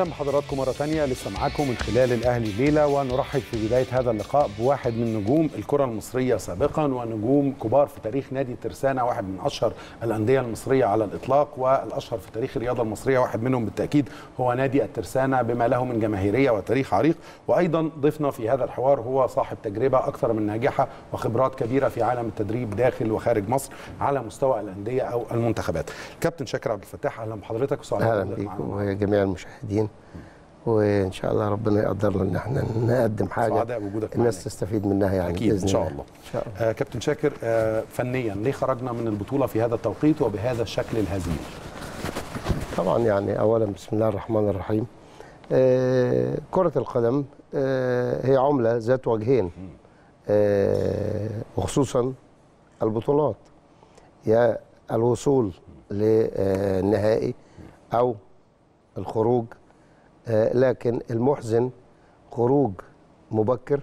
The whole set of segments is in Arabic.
أهلا بحضراتكم مرة ثانية لسه معاكم من خلال الأهلي ليلة ونرحب في بداية هذا اللقاء بواحد من نجوم الكرة المصرية سابقا ونجوم كبار في تاريخ نادي ترسانه واحد من أشهر الأندية المصرية على الإطلاق والأشهر في تاريخ الرياضة المصرية واحد منهم بالتأكيد هو نادي الترسانة بما له من جماهيرية وتاريخ عريق. وأيضا ضيفنا في هذا الحوار هو صاحب تجربة أكثر من ناجحة وخبرات كبيرة في عالم التدريب داخل وخارج مصر على مستوى الأندية أو المنتخبات. كابتن شاكر عبد الفتاح أهلا بحضرتك وسعداء أهلا معانا. وجميع المشاهدين. وإن شاء الله ربنا يقدرنا إن إحنا نقدم حاجة الناس. تستفيد منها يعني أكيد إن شاء الله. الله إن شاء الله آه كابتن شاكر آه فنيا ليه خرجنا من البطولة في هذا التوقيت وبهذا الشكل الهزيل طبعا يعني اولا بسم الله الرحمن الرحيم آه كرة القدم آه هي عملة ذات وجهين آه وخصوصا البطولات يا الوصول للنهائي أو الخروج لكن المحزن خروج مبكر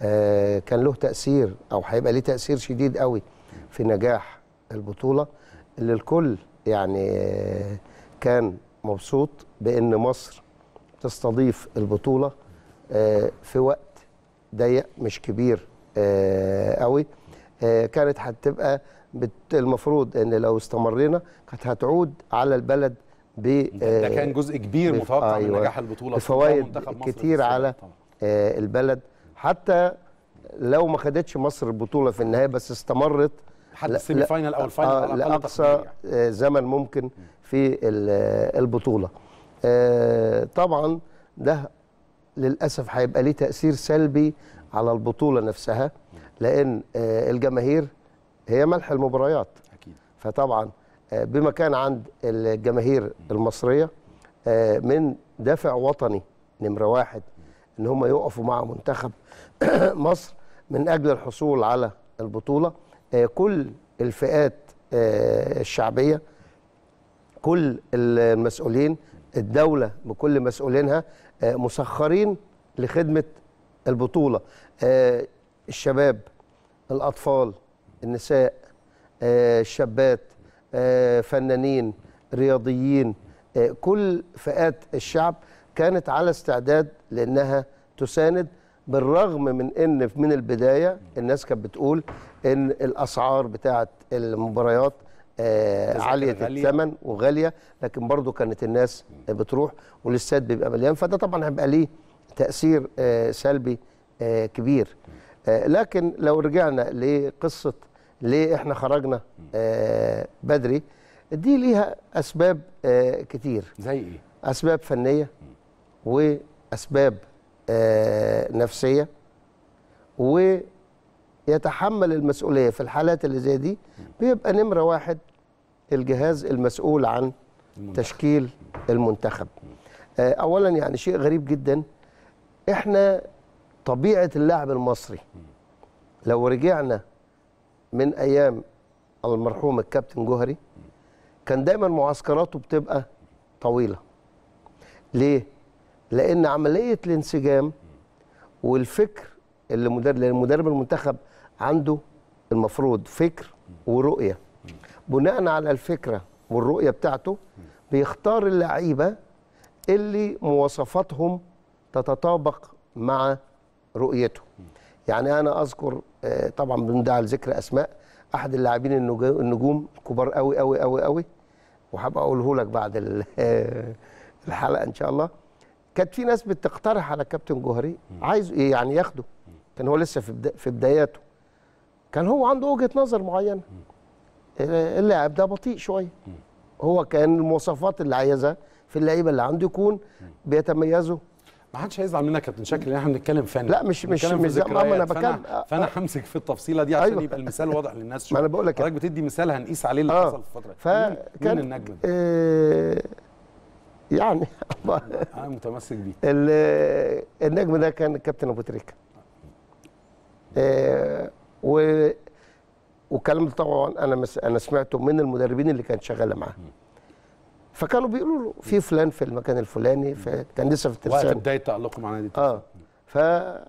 آه، كان له تأثير أو هيبقى ليه تأثير شديد قوي في نجاح البطولة اللي الكل يعني آه، كان مبسوط بأن مصر تستضيف البطولة آه، في وقت ضيق مش كبير آه، قوي. آه، كانت هتبقى المفروض إن لو استمرينا كانت هتعود على البلد ب ده آه، كان جزء كبير متوقع من أيوة. نجاح البطولة بفوائد كتير على. آه، البلد حتى لو ما خدتش مصر البطولة في النهاية بس استمرت حتى ال semi final أو ال final آه، لأقصى يعني. آه، زمن ممكن في آه، البطولة آه، طبعا ده للأسف هيبقى ليه تأثير سلبي على البطولة نفسها لأن آه، الجماهير هي ملح المباريات أكيد فطبعا آه، بما كان عند الجماهير المصرية آه، من دافع وطني نمرة واحد إن هم يقفوا مع منتخب مصر من أجل الحصول على البطولة. آه، كل الفئات الشعبية كل المسؤولين الدولة بكل مسؤولينها مسخرين لخدمة البطولة. الشباب الأطفال النساء الشابات فنانين رياضيين آه، كل فئات الشعب كانت على استعداد لأنها تساند بالرغم من إن من البداية الناس كانت بتقول إن الأسعار بتاعه المباريات آه، عالية غالية. الثمن وغالية لكن برضو كانت الناس بتروح والاستاد بيبقى مليان فده طبعا هيبقى ليه تأثير آه، سلبي آه، كبير آه، لكن لو رجعنا لقصة ليه إحنا خرجنا آه، بدري. دي ليها أسباب آه، كتير. زي إيه؟ أسباب فنية وأسباب آه، نفسية ويتحمل المسؤولية. في الحالات اللي زي دي بيبقى نمرة واحد الجهاز المسؤول عن المنتخب. تشكيل المنتخب. آه، اولا يعني شيء غريب جدا. إحنا طبيعة اللاعب المصري لو رجعنا من أيام المرحوم الكابتن جوهري كان دايما معسكراته بتبقى طويلة. ليه؟ لأن عملية الانسجام والفكر اللي مدرب لأن مدرب المنتخب عنده المفروض فكر ورؤية. بناء على الفكرة والرؤية بتاعته بيختار اللعيبة اللي مواصفاتهم تتطابق مع رؤيته. يعني أنا أذكر آه، طبعا بدون داعي لذكر أسماء أحد اللاعبين النجو- النجوم الكبار قوي قوي قوي قوي وهبقى أقوله لك بعد ال- الحلقة إن شاء الله. كانت في ناس بتقترح على كابتن جوهري عايز يعني ياخده. كان هو لسه في بدا- في بداياته. كان هو عنده وجهة نظر معينة. آه، اللاعب ده بطيء شوية. هو كان المواصفات اللي عايزها في اللعيبة اللي عنده يكون بيتميزوا ما حدش هيزعل منك يا كابتن شاكر ان إحنا بنتكلم فن لا، مش- مش- مش زي- ما أنا ذكريات. فانا بتكلم- فأنا همسك في التفصيلة دي عشان أيوة. يبقى المثال واضح للناس ما أنا بقول لك حضرتك بتدي مثال هنقيس عليه اللي آه. حصل في الفترة دي. مين- فكان النجم ده؟ آه يعني أنا متمسك بيه ال- النجم ده كان الكابتن أبو تريكة آه و والكلام ده طبعا أنا مس أنا سمعته من المدربين اللي كانت شغالة معاه فكانوا بيقولوا له في فلان في المكان الفلاني فكان لسه في وقت الترسانه بداية تألقه مع نادي آه. فقال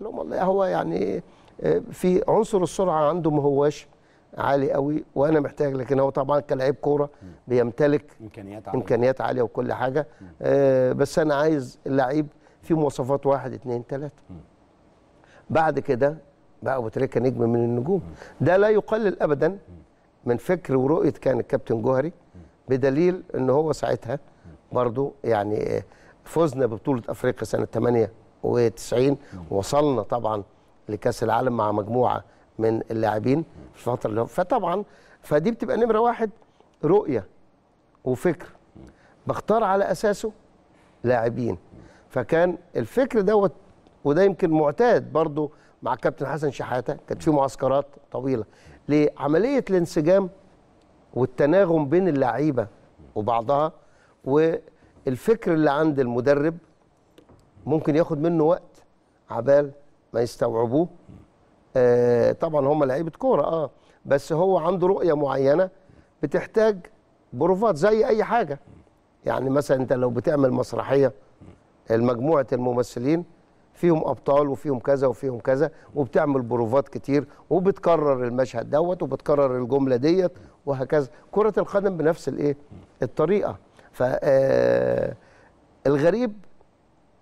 لهم والله هو يعني آه، في عنصر السرعة عنده ما هواش عالي قوي وأنا محتاج لكن هو طبعا كلاعب كورة بيمتلك إمكانيات عالية. إمكانيات عالية وكل حاجة. آه بس أنا عايز اللعيب فيه مواصفات واحد اتنين تلاتة. بعد كده بقى أبو تريكة نجم من النجوم. ده لا يقلل ابدا من فكر ورؤية كان الكابتن جوهري بدليل إن هو ساعتها برضو يعني فزنا ببطولة أفريقيا سنة 98 وصلنا طبعا لكأس العالم مع مجموعة من اللاعبين في الفترة اللي فطبعا فدي بتبقى نمرة واحد رؤية وفكر بختار على أساسه لاعبين. فكان الفكر دوت وده يمكن معتاد برضو مع كابتن حسن شحاتة كانت في معسكرات طويلة لعملية الانسجام والتناغم بين اللعيبة وبعضها والفكر اللي عند المدرب ممكن ياخد منه وقت عبال ما يستوعبوه. آه طبعا هم لعيبة كورة آه بس هو عنده رؤية معينة بتحتاج بروفات زي أي حاجة. يعني مثلا أنت لو بتعمل مسرحية المجموعة الممثلين فيهم أبطال وفيهم كذا وفيهم كذا وبتعمل بروفات كتير وبتكرر المشهد دوت وبتكرر الجملة ديت وهكذا. كرة القدم بنفس الإيه؟ الطريقة. ف آه، الغريب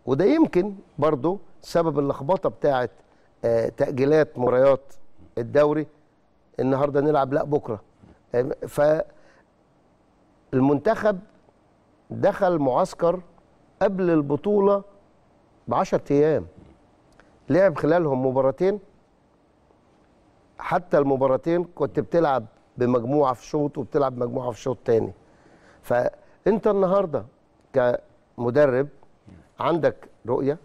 وده يمكن برضو سبب اللخبطة بتاعه آه، تأجيلات مباريات الدوري النهارده نلعب لا بكرة. آه، فالمنتخب دخل معسكر قبل البطولة ب 10 أيام. لعب خلالهم مباراتين. حتى المباراتين كنت بتلعب بمجموعة في شوط وبتلعب مجموعة في شوط تاني. فأنت النهارده كمدرب عندك رؤية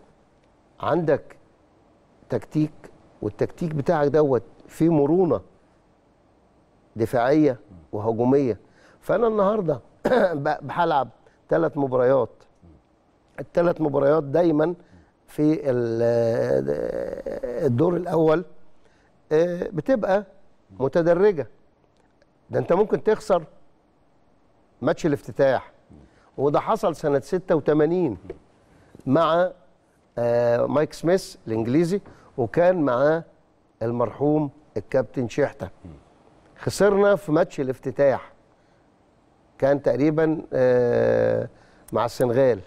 عندك تكتيك والتكتيك بتاعك دوت فيه مرونة دفاعية وهجومية. فأنا النهارده هلعب ثلاث مباريات. الثلاث مباريات دايما في ال- الدور الأول آه، بتبقى متدرجة. ده أنت ممكن تخسر ماتش الافتتاح. وده حصل سنة 86 مع آه، مايك سميث الإنجليزي وكان معاه المرحوم الكابتن شحته خسرنا في ماتش الافتتاح. كان تقريبا آه، مع السنغال.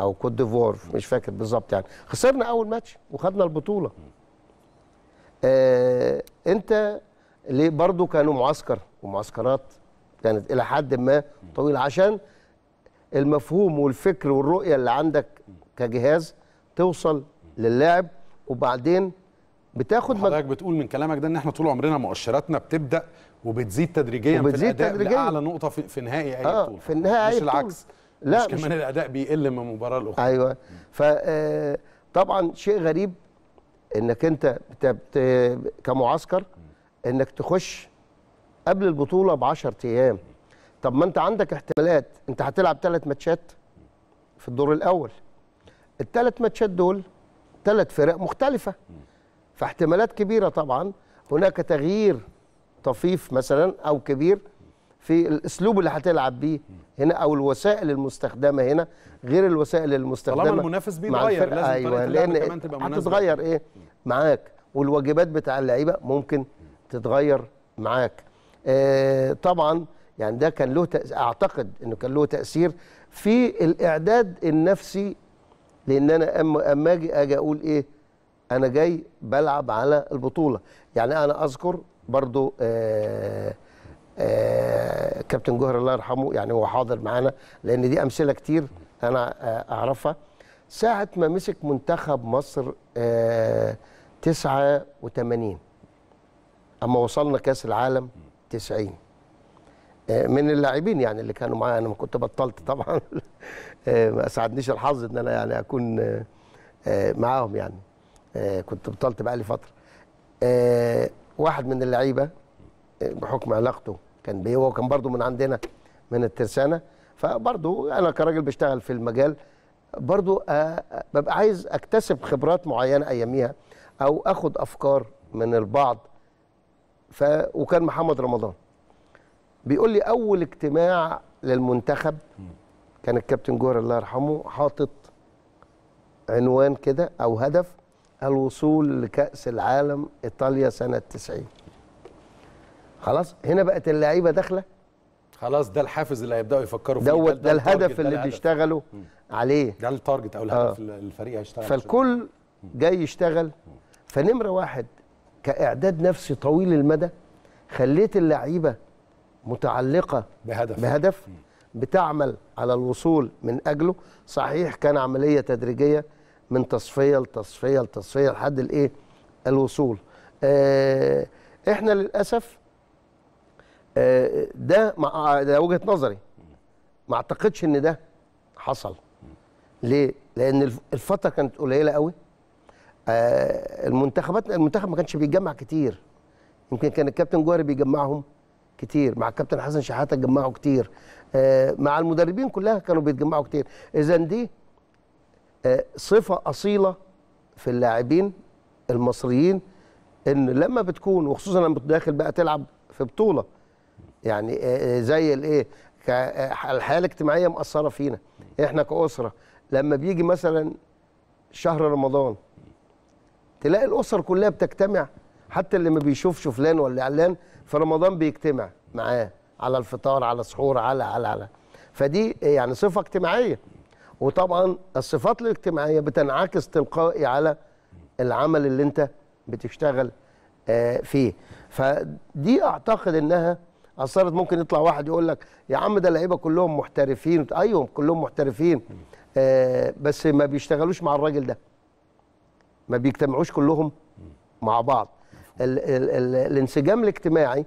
أو كوت ديفوار مش فاكر بالظبط يعني خسرنا أول ماتش وخدنا البطولة آه إنت ليه برضو كانوا معسكر ومعسكرات كانت إلى حد ما طويلة عشان المفهوم والفكر والرؤية اللي عندك كجهاز توصل للاعب وبعدين بتاخد. حضرتك بتقول من كلامك ده إن إحنا طول عمرنا مؤشراتنا بتبدأ وبتزيد تدريجيا وبتزيد في الاداء تدريجيا. لاعلى نقطة في, في نهائي أي آه، بطولة في النهائي مش. العكس لا، مش مش- كمان الأداء بيقل من مباراة لأخرى. أيوه. فطبعا شيء غريب إنك أنت. كمعسكر إنك تخش قبل البطولة ب 10 أيام. طب ما أنت عندك احتمالات. أنت هتلعب ثلاث ماتشات في الدور الأول. الثلاث ماتشات دول ثلاث فرق مختلفة. فاحتمالات كبيرة طبعا. هناك تغيير طفيف مثلا أو كبير في الأسلوب اللي هتلعب بيه هنا أو الوسائل المستخدمة هنا غير الوسائل المستخدمة طالما المنافس بيتغير،. لازم اللعب لأن كمان تبقى. هتتغير إيه معاك والواجبات بتاع اللعيبة ممكن تتغير معاك آه طبعا يعني ده كان له. أعتقد إنه كان له تأثير في الإعداد النفسي لأن أنا اما أما أجي أجي أقول إيه أنا جاي بلعب على البطولة يعني أنا أذكر برضو آه كابتن جوهر الله يرحمه يعني هو حاضر معانا لأن دي أمثلة كتير أنا آه أعرفها. ساعة ما مسك منتخب مصر آه 89 أما وصلنا كأس العالم 90 آه، من اللاعبين يعني اللي كانوا معايا أنا ما كنت بطلت طبعا. آه، ما أسعدنيش الحظ إن أنا يعني أكون آه، آه، معاهم يعني. آه، كنت بطلت بقى لي فترة. آه، واحد من اللعيبة آه، بحكم علاقته كان بيه هو كان برضو من عندنا من الترسانة. فبرضو أنا كراجل بشتغل في المجال برضو آه، آه، ببقى عايز أكتسب خبرات معينة أياميها أو أخد أفكار من البعض. ف وكان محمد رمضان. بيقول لي أول اجتماع للمنتخب كان الكابتن جوهر الله يرحمه حاطط عنوان كده أو هدف الوصول لكأس العالم إيطاليا سنة 90 خلاص هنا بقت اللعيبة داخلة. خلاص ده الحافز اللي هيبدأوا يفكروا فيه. دوت ده الهدف اللي. بيشتغلوا عليه. ده التارجت أو الهدف اللي الفريق هيشتغل. فالكل جاي يشتغل. فنمرة واحد كإعداد نفسي طويل المدى خليت اللعيبة متعلقة بهدف. بهدف بتعمل على الوصول من أجله. صحيح كان عملية تدريجية من تصفية لتصفية لتصفية لحد الإيه؟ الوصول. آه إحنا للأسف آه ده مع ده وجهة نظري. ما اعتقدش ان ده حصل. ليه؟ لأن الف- الفترة كانت قليلة قوي. آه المنتخبات المنتخب ما كانش بيتجمع كتير. يمكن كان الكابتن جوهري بيجمعهم كتير. مع الكابتن حسن شحاتة اتجمعوا كتير. آه مع المدربين كلها كانوا بيتجمعوا كتير. اذا دي آه صفة أصيلة في اللاعبين المصريين إن لما بتكون وخصوصا لما داخل بقى تلعب في بطولة يعني آه، زي الايه آه، الحياة الاجتماعية مأثرة فينا. إحنا كأسرة لما بيجي مثلا شهر رمضان تلاقي الأسر كلها بتجتمع حتى اللي ما بيشوفش فلان ولا علان في رمضان بيجتمع معاه على الفطار على سحور على على على. فدي يعني صفة اجتماعية. وطبعا الصفات الاجتماعية بتنعكس تلقائي على العمل اللي انت بتشتغل آه، فيه. فدي أعتقد إنها أثرت. ممكن يطلع واحد يقول لك يا عم ده اللعيبة كلهم محترفين. أيوه كلهم محترفين. آه، بس ما بيشتغلوش مع الراجل ده. ما بيجتمعوش كلهم مع بعض. ال ال ال الانسجام الاجتماعي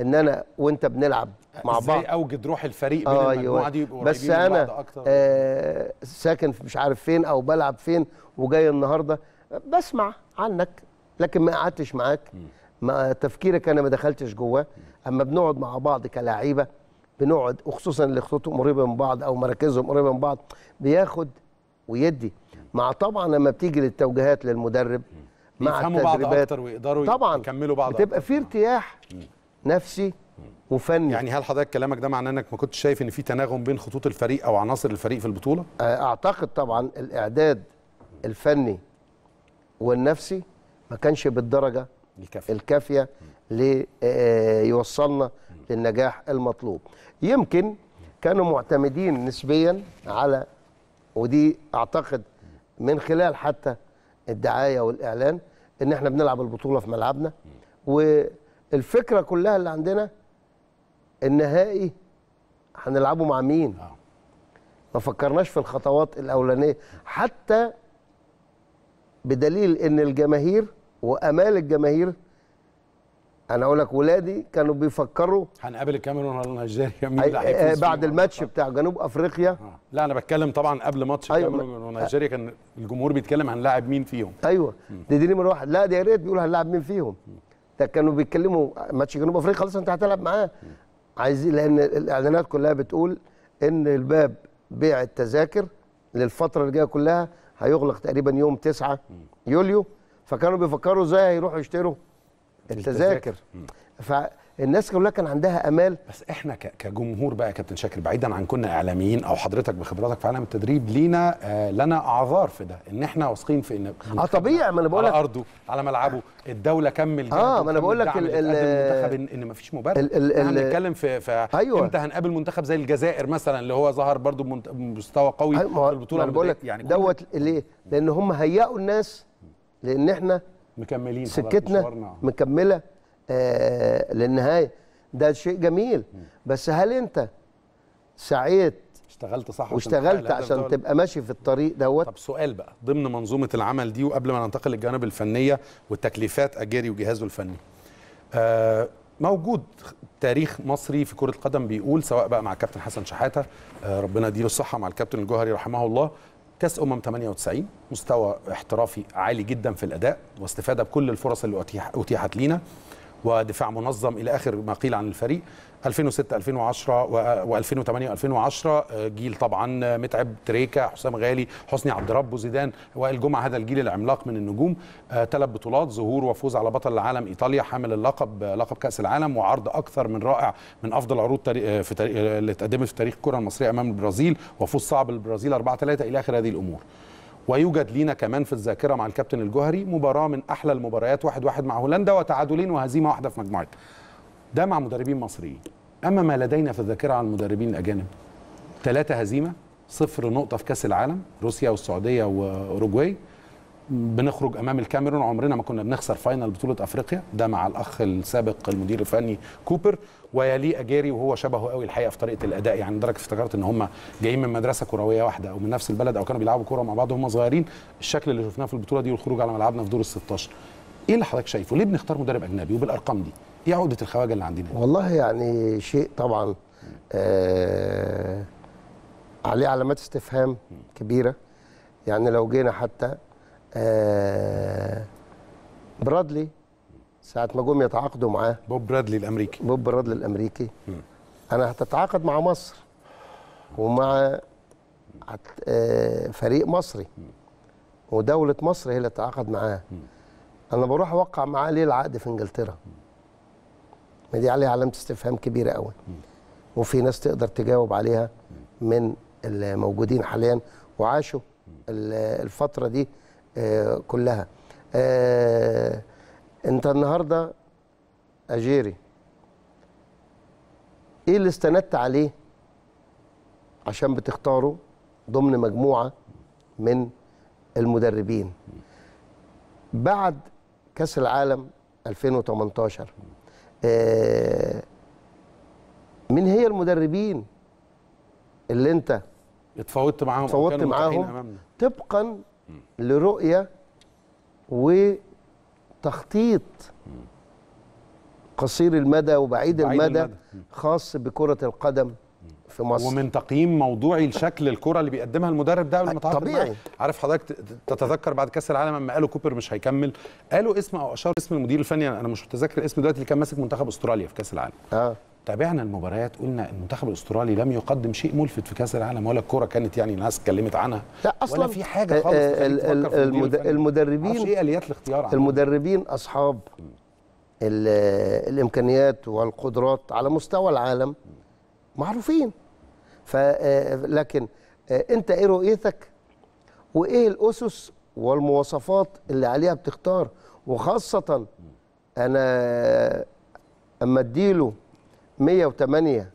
إن أنا وأنت بنلعب مع إزاي بعض. أوجد روح الفريق بين المجموعة دي يبقوا بس أنا أكتر؟ آه ساكن مش عارف فين أو بلعب فين وجاي النهارده. بسمع عنك لكن ما قعدتش معاك. ما تفكيرك أنا ما دخلتش جواه. أما بنقعد مع بعض كلاعيبة بنقعد وخصوصا اللي خطوطهم قريبة من بعض أو مراكزهم قريبة من بعض بياخد ويدي. مع طبعا لما بتيجي للتوجيهات للمدرب مع يفهموا بعض التدريبات أكتر ويقدروا طبعا. يكملوا بعض بتبقى. في ارتياح نفسي وفني. يعني هل حضرتك كلامك ده معناه إنك ما كنتش شايف إن في تناغم بين خطوط الفريق أو عناصر الفريق في البطولة؟ أعتقد طبعا الإعداد الفني والنفسي ما كانش بالدرجة الكافي الكافية. ليوصلنا للنجاح المطلوب. يمكن كانوا معتمدين نسبيا على ودي أعتقد من خلال حتى الدعاية والإعلان إن إحنا بنلعب البطولة في ملعبنا. والفكرة كلها اللي عندنا النهائي هنلعبه مع مين؟ آه. ما فكرناش في الخطوات الأولانية. حتى بدليل إن الجماهير وأمال الجماهير أنا أقول لك ولادي كانوا بيفكروا هنقابل الكاميرون ولا نيجيريا مين اللي آه، هيفوز بعد فيهم؟ الماتش بتاع جنوب أفريقيا. آه. لا أنا بتكلم طبعا قبل ماتش أيوة، الكاميرون ونيجيريا كان الجمهور بيتكلم هنلاعب مين فيهم. أيوه. دي دي نمرة واحد. لا ده يا ريت بيقولوا هنلعب مين فيهم. ده كانوا بيتكلموا ماتش جنوب أفريقيا خلاص أنت هتلعب معاه. عايزين لأن الإعلانات كلها بتقول إن الباب بيع التذاكر للفترة اللي جاية كلها هيغلق تقريبا يوم 9 يوليو. فكانوا بيفكروا إزاي هيروحوا يشتروا التذاكر. فالناس كلها كان عندها آمال. بس إحنا كجمهور بقى يا كابتن شاكر بعيدا عن كنا إعلاميين أو حضرتك بخبراتك في عالم التدريب لينا آه لنا أعذار في ده إن إحنا واثقين في إن آه طبيعي ما أنا بقول على لك. أرضه على ملعبه الدولة كمل آه، ما وكمل بقول لك المنتخب ان, إن مفيش مبرر. ال- ال- إحنا بنتكلم في, في أيوة. إمتى هنقابل منتخب زي الجزائر مثلا اللي هو ظهر برضو بمنت- بمستوى قوي أيوة، ما في البطولة ما أنا بقول لك يعني دوت ليه؟ لأن هم هيئوا الناس لأن إحنا مكملين سكتنا. مكملة. آه للنهاية. ده شيء جميل. بس هل انت سعيت اشتغلت صح واشتغلت عشان تبقى ماشي في الطريق دوت؟ طب سؤال بقى. ضمن منظومة العمل دي وقبل ما ننتقل للجانب الفنية والتكليفات اجاري وجهازه الفني. آه موجود تاريخ مصري في كرة القدم بيقول سواء بقى مع الكابتن حسن شحاتة آه ربنا يديله الصحة مع الكابتن الجوهري رحمه الله كاس أمم 98 مستوى احترافي عالي جدا في الأداء واستفادة بكل الفرص اللي أتيحت لينا ودفاع منظم إلى آخر ما قيل عن الفريق. 2006 2010 و2008 و2010 جيل طبعا متعب تريكا حسام غالي حسني عبد رب وزيدان وائل جمعة هذا الجيل العملاق من النجوم. ثلاث بطولات ظهور وفوز على بطل العالم إيطاليا حامل اللقب لقب كأس العالم وعرض أكثر من رائع من أفضل عروض تاري- في اللي اتقدمت في تاريخ الكرة المصرية أمام البرازيل وفوز صعب للبرازيل 4 3 إلى آخر هذه الأمور. ويوجد لينا كمان في الذاكرة مع الكابتن الجوهري مباراة من أحلى المباريات واحد واحد مع هولندا وتعادلين وهزيمة واحدة في مجموعتنا. ده مع مدربين مصريين. أما ما لدينا في الذاكره عن المدربين الأجانب. ثلاثة هزيمة صفر نقطة في كأس العالم روسيا والسعودية وأوروجواي. بنخرج أمام الكاميرون عمرنا ما كنا بنخسر فاينل بطولة أفريقيا. ده مع الأخ السابق المدير الفني كوبر. ويليه اجاري وهو شبهه قوي الحقيقة في طريقة الأداء. يعني لدرجه افتكرت إن هم جايين من مدرسة كروية واحدة أو من نفس البلد أو كانوا بيلعبوا كورة مع بعض وهم صغيرين. الشكل اللي شفناه في البطولة دي والخروج على ملعبنا في دور ال 16 إيه اللي حضرتك شايفه؟ ليه بنختار مدرب أجنبي وبالأرقام دي؟ إيه عقدة الخواجة اللي عندنا؟ والله يعني شيء طبعا آه عليه علامات استفهام كبيرة. يعني لو جينا حتى آه برادلي ساعة ما جم يتعاقدوا معاه. بوب برادلي الأمريكي. بوب برادلي الأمريكي. أنا هتتعاقد مع مصر ومع آه، فريق مصري. ودولة مصر هي اللي تتعاقد معاه. أنا بروح أوقع معاه ليه العقد في إنجلترا؟ ما دي عليها علامة استفهام كبيرة قوي. وفي ناس تقدر تجاوب عليها من الموجودين حاليا وعاشوا ال- الفترة دي آه، كلها. آه، أنت النهارده أجيري إيه اللي استندت عليه عشان بتختاره ضمن مجموعة من المدربين؟ بعد كأس العالم 2018 آه، مين هي المدربين اللي انت اتفاوضت معاهم اتفاوضت معاهم طبقا لرؤية وتخطيط قصير المدى وبعيد بعيد المدى المدى. خاص بكرة القدم. في مصر ومن تقييم موضوعي لشكل الكرة اللي بيقدمها المدرب ده قبل ما تعاقد طبيعي. عارف حضرتك تتذكر بعد كأس العالم لما قالوا كوبر مش هيكمل قالوا اسم أو أشار اسم المدير الفني أنا مش متذكر الاسم دلوقتي اللي كان ماسك منتخب أستراليا في كأس العالم آه تابعنا المباريات قلنا المنتخب الأسترالي لم يقدم شيء ملفت في كأس العالم ولا الكوره كانت يعني الناس اتكلمت عنها لا أصلا ولا في حاجة خالص آه، المد-. المدربين إيه اليات الاختيار. المدربين أصحاب ال- الإمكانيات والقدرات على مستوى العالم معروفين لكن آه، انت إيه رؤيتك؟ وايه الأسس والمواصفات اللي عليها بتختار؟ وخاصة أنا أما أديله 108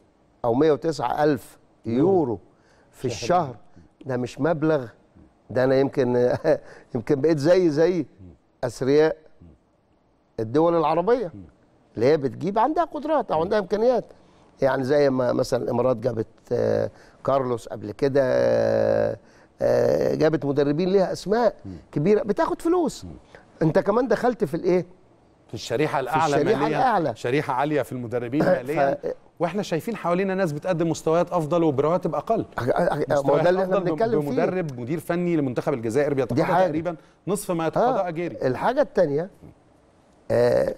أو 109 ألف يورو في الشهر ده مش مبلغ ده أنا يمكن يمكن بقيت زي زي أثرياء الدول العربية اللي هي بتجيب عندها قدرات أو عندها إمكانيات. يعني زي ما مثلا الإمارات جابت آه، كارلوس قبل كده آه، آه، جابت مدربين ليها أسماء كبيرة بتاخد فلوس. أنت كمان دخلت في الإيه؟ في الشريحة الأعلى الشريحة ماليا. الأعلى. شريحة عالية في المدربين ماليا. ف- وإحنا شايفين حوالينا ناس بتقدم مستويات أفضل وبرواتب أقل. ما ده اللي إحنا بنتكلم فيه. بمدرب مدير فني لمنتخب الجزائر بيتقاضى. تقريبا نصف ما يتقاضى أجيري. الحاجة الثانية آه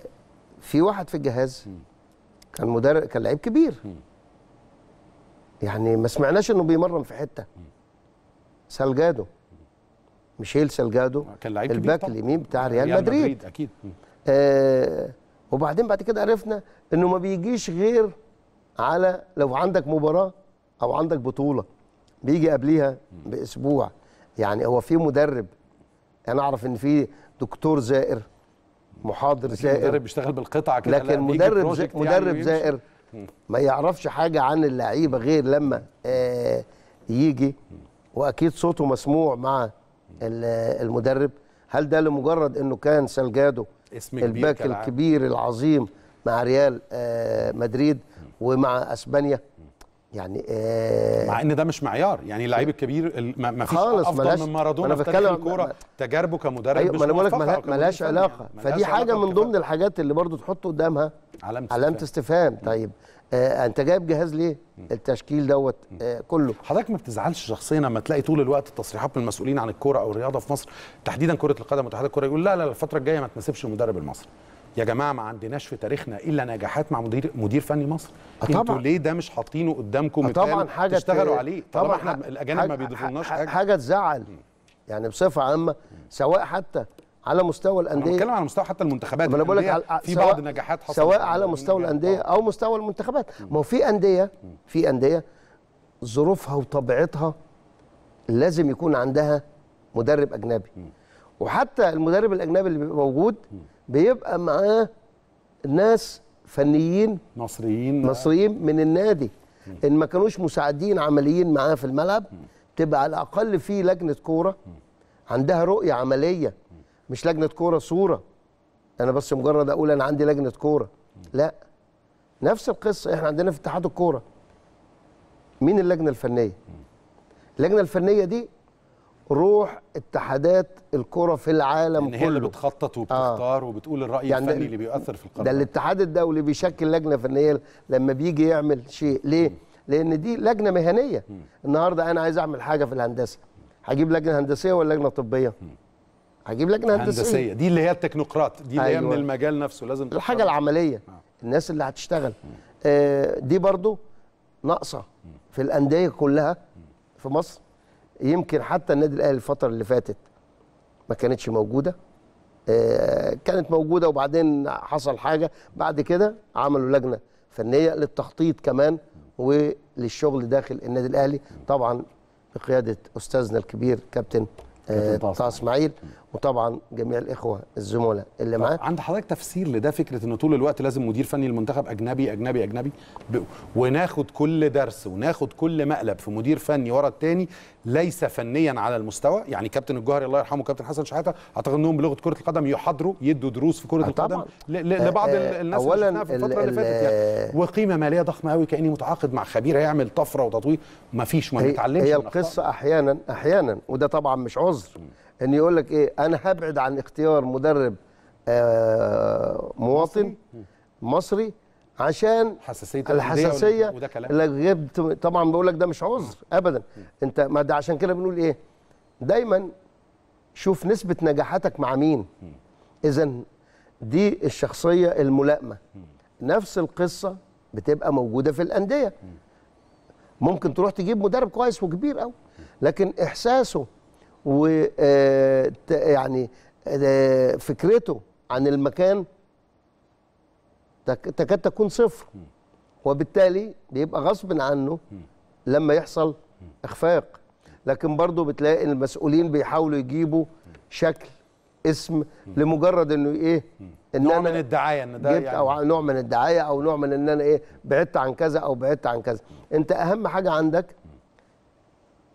في واحد في الجهاز كان مدرب كان لعيب كبير. يعني ما سمعناش إنه بيمرن في حتة. سالجادو. ميشيل سالجادو كان لعيب كبير ال back. اليمين بتاع ريال مدريد. أكيد. آه وبعدين بعد كده عرفنا إنه ما بيجيش غير على لو عندك مباراة أو عندك بطولة. بيجي قبليها بأسبوع. يعني هو في مدرب. أنا أعرف إن في دكتور زائر. محاضر مدرب زائر بيشتغل بالقطعه كده لكن مدرب زي يعني مدرب ويمشي. زائر ما يعرفش حاجة عن اللعيبة غير لما آه يجي. وأكيد صوته مسموع مع ال- المدرب. هل ده لمجرد إنه كان سالجادو اسم ال back. الكبير العظيم مع ريال آه مدريد ومع أسبانيا؟ يعني آه مع إن ده مش معيار. يعني اللعيب الكبير ال- ما فيش خالص، أفضل ملهاش- من ما مارادونا. في تاريخ الكورة تجاربه كمدرب أيوه مش أنا بقول لك ملهاش علاقة. يعني. فدي حاجة من ضمن. الحاجات اللي برضو تحط قدامها. علامة علامة استفهام. استفهام طيب آه أنت جايب جهاز ليه؟ التشكيل دوت آه كله. حضرتك ما بتزعلش شخصيا لما تلاقي طول الوقت التصريحات من المسؤولين عن الكورة أو الرياضة في مصر؟ تحديدا كرة القدم واتحاد الكوره يقول لا لا الفترة الجاية ما تناسبش المدرب المصري. يا جماعة ما عندناش في تاريخنا إلا نجاحات مع مدير مدير فني مصر آه طبعاً. أنتوا ليه ده مش حاطينه قدامكم آه طبعا حاجة تشتغلوا عليه؟ طالما إحنا الأجانب ما بيضيفولناش حاجة. حاجة تزعل يعني بصفة عامة سواء حتى على مستوى أنا الأندية. بتكلم على مستوى حتى المنتخبات أنا بقول لك في سواء- بعض النجاحات حصلت سواء على مستوى الأجانب. الأندية أو مستوى المنتخبات. ما هو في انديه في أندية ظروفها وطبيعتها لازم يكون عندها مدرب أجنبي. وحتى المدرب الأجنبي اللي بيبقى موجود بيبقى معاه ناس فنيين مصريين مصريين من النادي. إن ما كانوش مساعدين عمليين معاه في الملعب تبقى على الأقل في لجنة كورة عندها رؤية عملية. مش لجنة كورة صورة. أنا بس مجرد أقول أنا عندي لجنة كورة. لا. نفس القصة إحنا عندنا في اتحاد الكورة. مين اللجنة الفنية؟ اللجنة الفنية دي روح اتحادات الكوره في العالم ان هي اللي كله. بتخطط وبتختار وبتقول الرأي يعني الفني اللي بيؤثر في القرار. ده الاتحاد الدولي بيشكل لجنة فنية لما بيجي يعمل شيء. ليه؟ لأن دي لجنة مهنية. النهارده أنا عايز أعمل حاجة في الهندسة. هجيب لجنة هندسية ولا لجنة طبية؟ هجيب لجنة هندسية, هندسية. دي اللي هي التكنوقراط. دي اللي هي من أيوة. المجال نفسه. لازم الحاجة العملية. الناس اللي هتشتغل. آه دي برضو ناقصة في الأندية كلها في مصر. يمكن حتى النادي الأهلي الفترة اللي فاتت ما كانتش موجودة. آه كانت موجودة وبعدين حصل حاجة. بعد كده عملوا لجنة فنية للتخطيط كمان وللشغل داخل النادي الأهلي. طبعا بقيادة أستاذنا الكبير كابتن آه طه إسماعيل. وطبعا جميع الإخوة الزملاء اللي معاه عند حضرتك تفسير لده فكرة ان طول الوقت لازم مدير فني المنتخب أجنبي أجنبي أجنبي؟ ب... وناخد كل درس وناخد كل مقلب في مدير فني ورا التاني ليس فنيا على المستوى. يعني كابتن الجوهري الله يرحمه كابتن حسن شحاتة أعتقد إنهم بلغة كرة القدم يحضروا يدوا دروس في كرة آه القدم. ل... ل... لبعض آه، الناس أولاً اللي شفناها في الفترة ال- اللي فاتت يعني. وقيمة مالية ضخمة قوي كأني متعاقد مع خبير هيعمل طفرة وتطوير. ما فيش ما هي, بنتعلمش هي أخطاء. القصة أحيانا أحيانا وده طبعا مش عذر. إن يقول لك إيه أنا هبعد عن اختيار مدرب آه مواطن مصري عشان حساسية الحساسية وده كلام. اللي جبت طبعا بقول لك ده مش عذر ابدا. أنت ما ده عشان كده بنقول إيه دايما شوف نسبة نجاحاتك مع مين. اذا دي الشخصية الملائمة. نفس القصة بتبقى موجودة في الأندية. ممكن تروح تجيب مدرب كويس وكبير قوي لكن إحساسه و آه، يعني آه، فكرته عن المكان تك- تكاد تكون صفر. وبالتالي بيبقى غصب عنه لما يحصل إخفاق. لكن برضه بتلاقي المسؤولين بيحاولوا يجيبوا شكل اسم لمجرد إنه إيه إن نوع أنا من الدعاية إن ده يعني أو نوع من الدعاية أو نوع من إن أنا إيه بعدت عن كذا أو بعدت عن كذا. أنت أهم حاجة عندك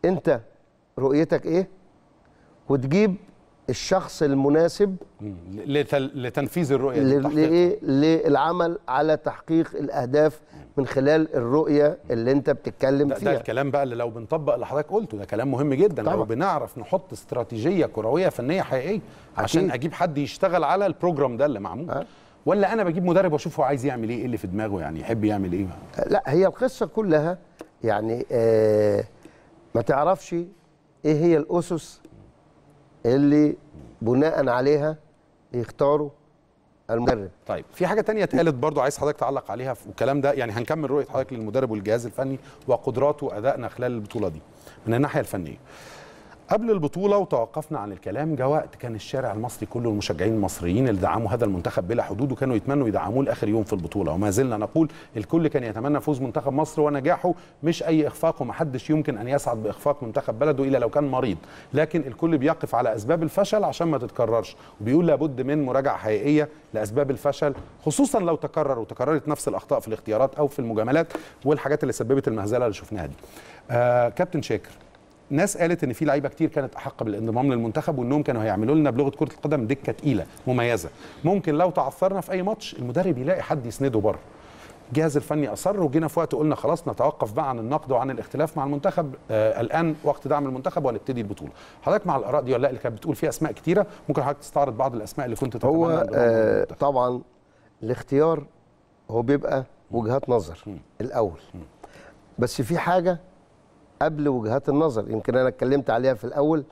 أنت رؤيتك إيه؟ وتجيب الشخص المناسب. لتنفيذ الرؤية. لإيه للعمل على تحقيق الأهداف من خلال الرؤية اللي أنت بتتكلم ده, ده فيها الكلام بقى اللي لو بنطبق اللي حضرتك قلته ده كلام مهم جدا طبعا. لو بنعرف نحط استراتيجية كروية فنية حقيقية عشان أكيد. أجيب حد يشتغل على البروجرام ده اللي معمول أه. ولا أنا بجيب مدرب وأشوف هو عايز يعمل إيه إيه اللي في دماغه يعني يحب يعمل إيه لا هي القصة كلها يعني آه ما تعرفش إيه هي الأسس اللي بناء عليها يختاروا المدرب. طيب في حاجة تانية اتقالت برضو عايز حضرتك تعلق عليها في الكلام ده يعني هنكمل رؤية حضرتك للمدرب والجهاز الفني وقدراته وأدائنا خلال البطولة دي. من الناحية الفنية قبل البطولة وتوقفنا عن الكلام جاء وقت كان الشارع المصري كله المشجعين المصريين اللي دعموا هذا المنتخب بلا حدود وكانوا يتمنوا يدعموه لآخر يوم في البطولة. وما زلنا نقول الكل كان يتمنى فوز منتخب مصر ونجاحه مش أي إخفاق ومحدش يمكن أن يسعد بإخفاق منتخب بلده إلا لو كان مريض. لكن الكل بيقف على أسباب الفشل عشان ما تتكررش. وبيقول لابد من مراجعة حقيقية لأسباب الفشل خصوصا لو تكرر وتكررت نفس الأخطاء في الاختيارات أو في المجاملات والحاجات اللي سببت المهزلة اللي شفناها دي. آه كابتن شاكر ناس قالت إن في لعيبة كتير كانت أحق بالانضمام للمنتخب وإنهم كانوا هيعملوا لنا بلغه كرة القدم دكة تقيلة مميزة. ممكن لو تعثرنا في أي ماتش المدرب يلاقي حد يسنده بره. الجهاز الفني أصر وجينا في وقت قلنا خلاص نتوقف بقى عن النقد وعن الاختلاف مع المنتخب. آه الآن وقت دعم المنتخب وهنبتدي البطولة. حضرتك مع الآراء دي ولا لا؟ اللي كانت بتقول فيها أسماء كتيرة ممكن حضرتك تستعرض بعض الأسماء اللي كنت تتمنى هو آه. طبعا الاختيار هو بيبقى وجهات نظر الأول. بس في حاجة قبل وجهات النظر يمكن أنا اتكلمت عليها في الأول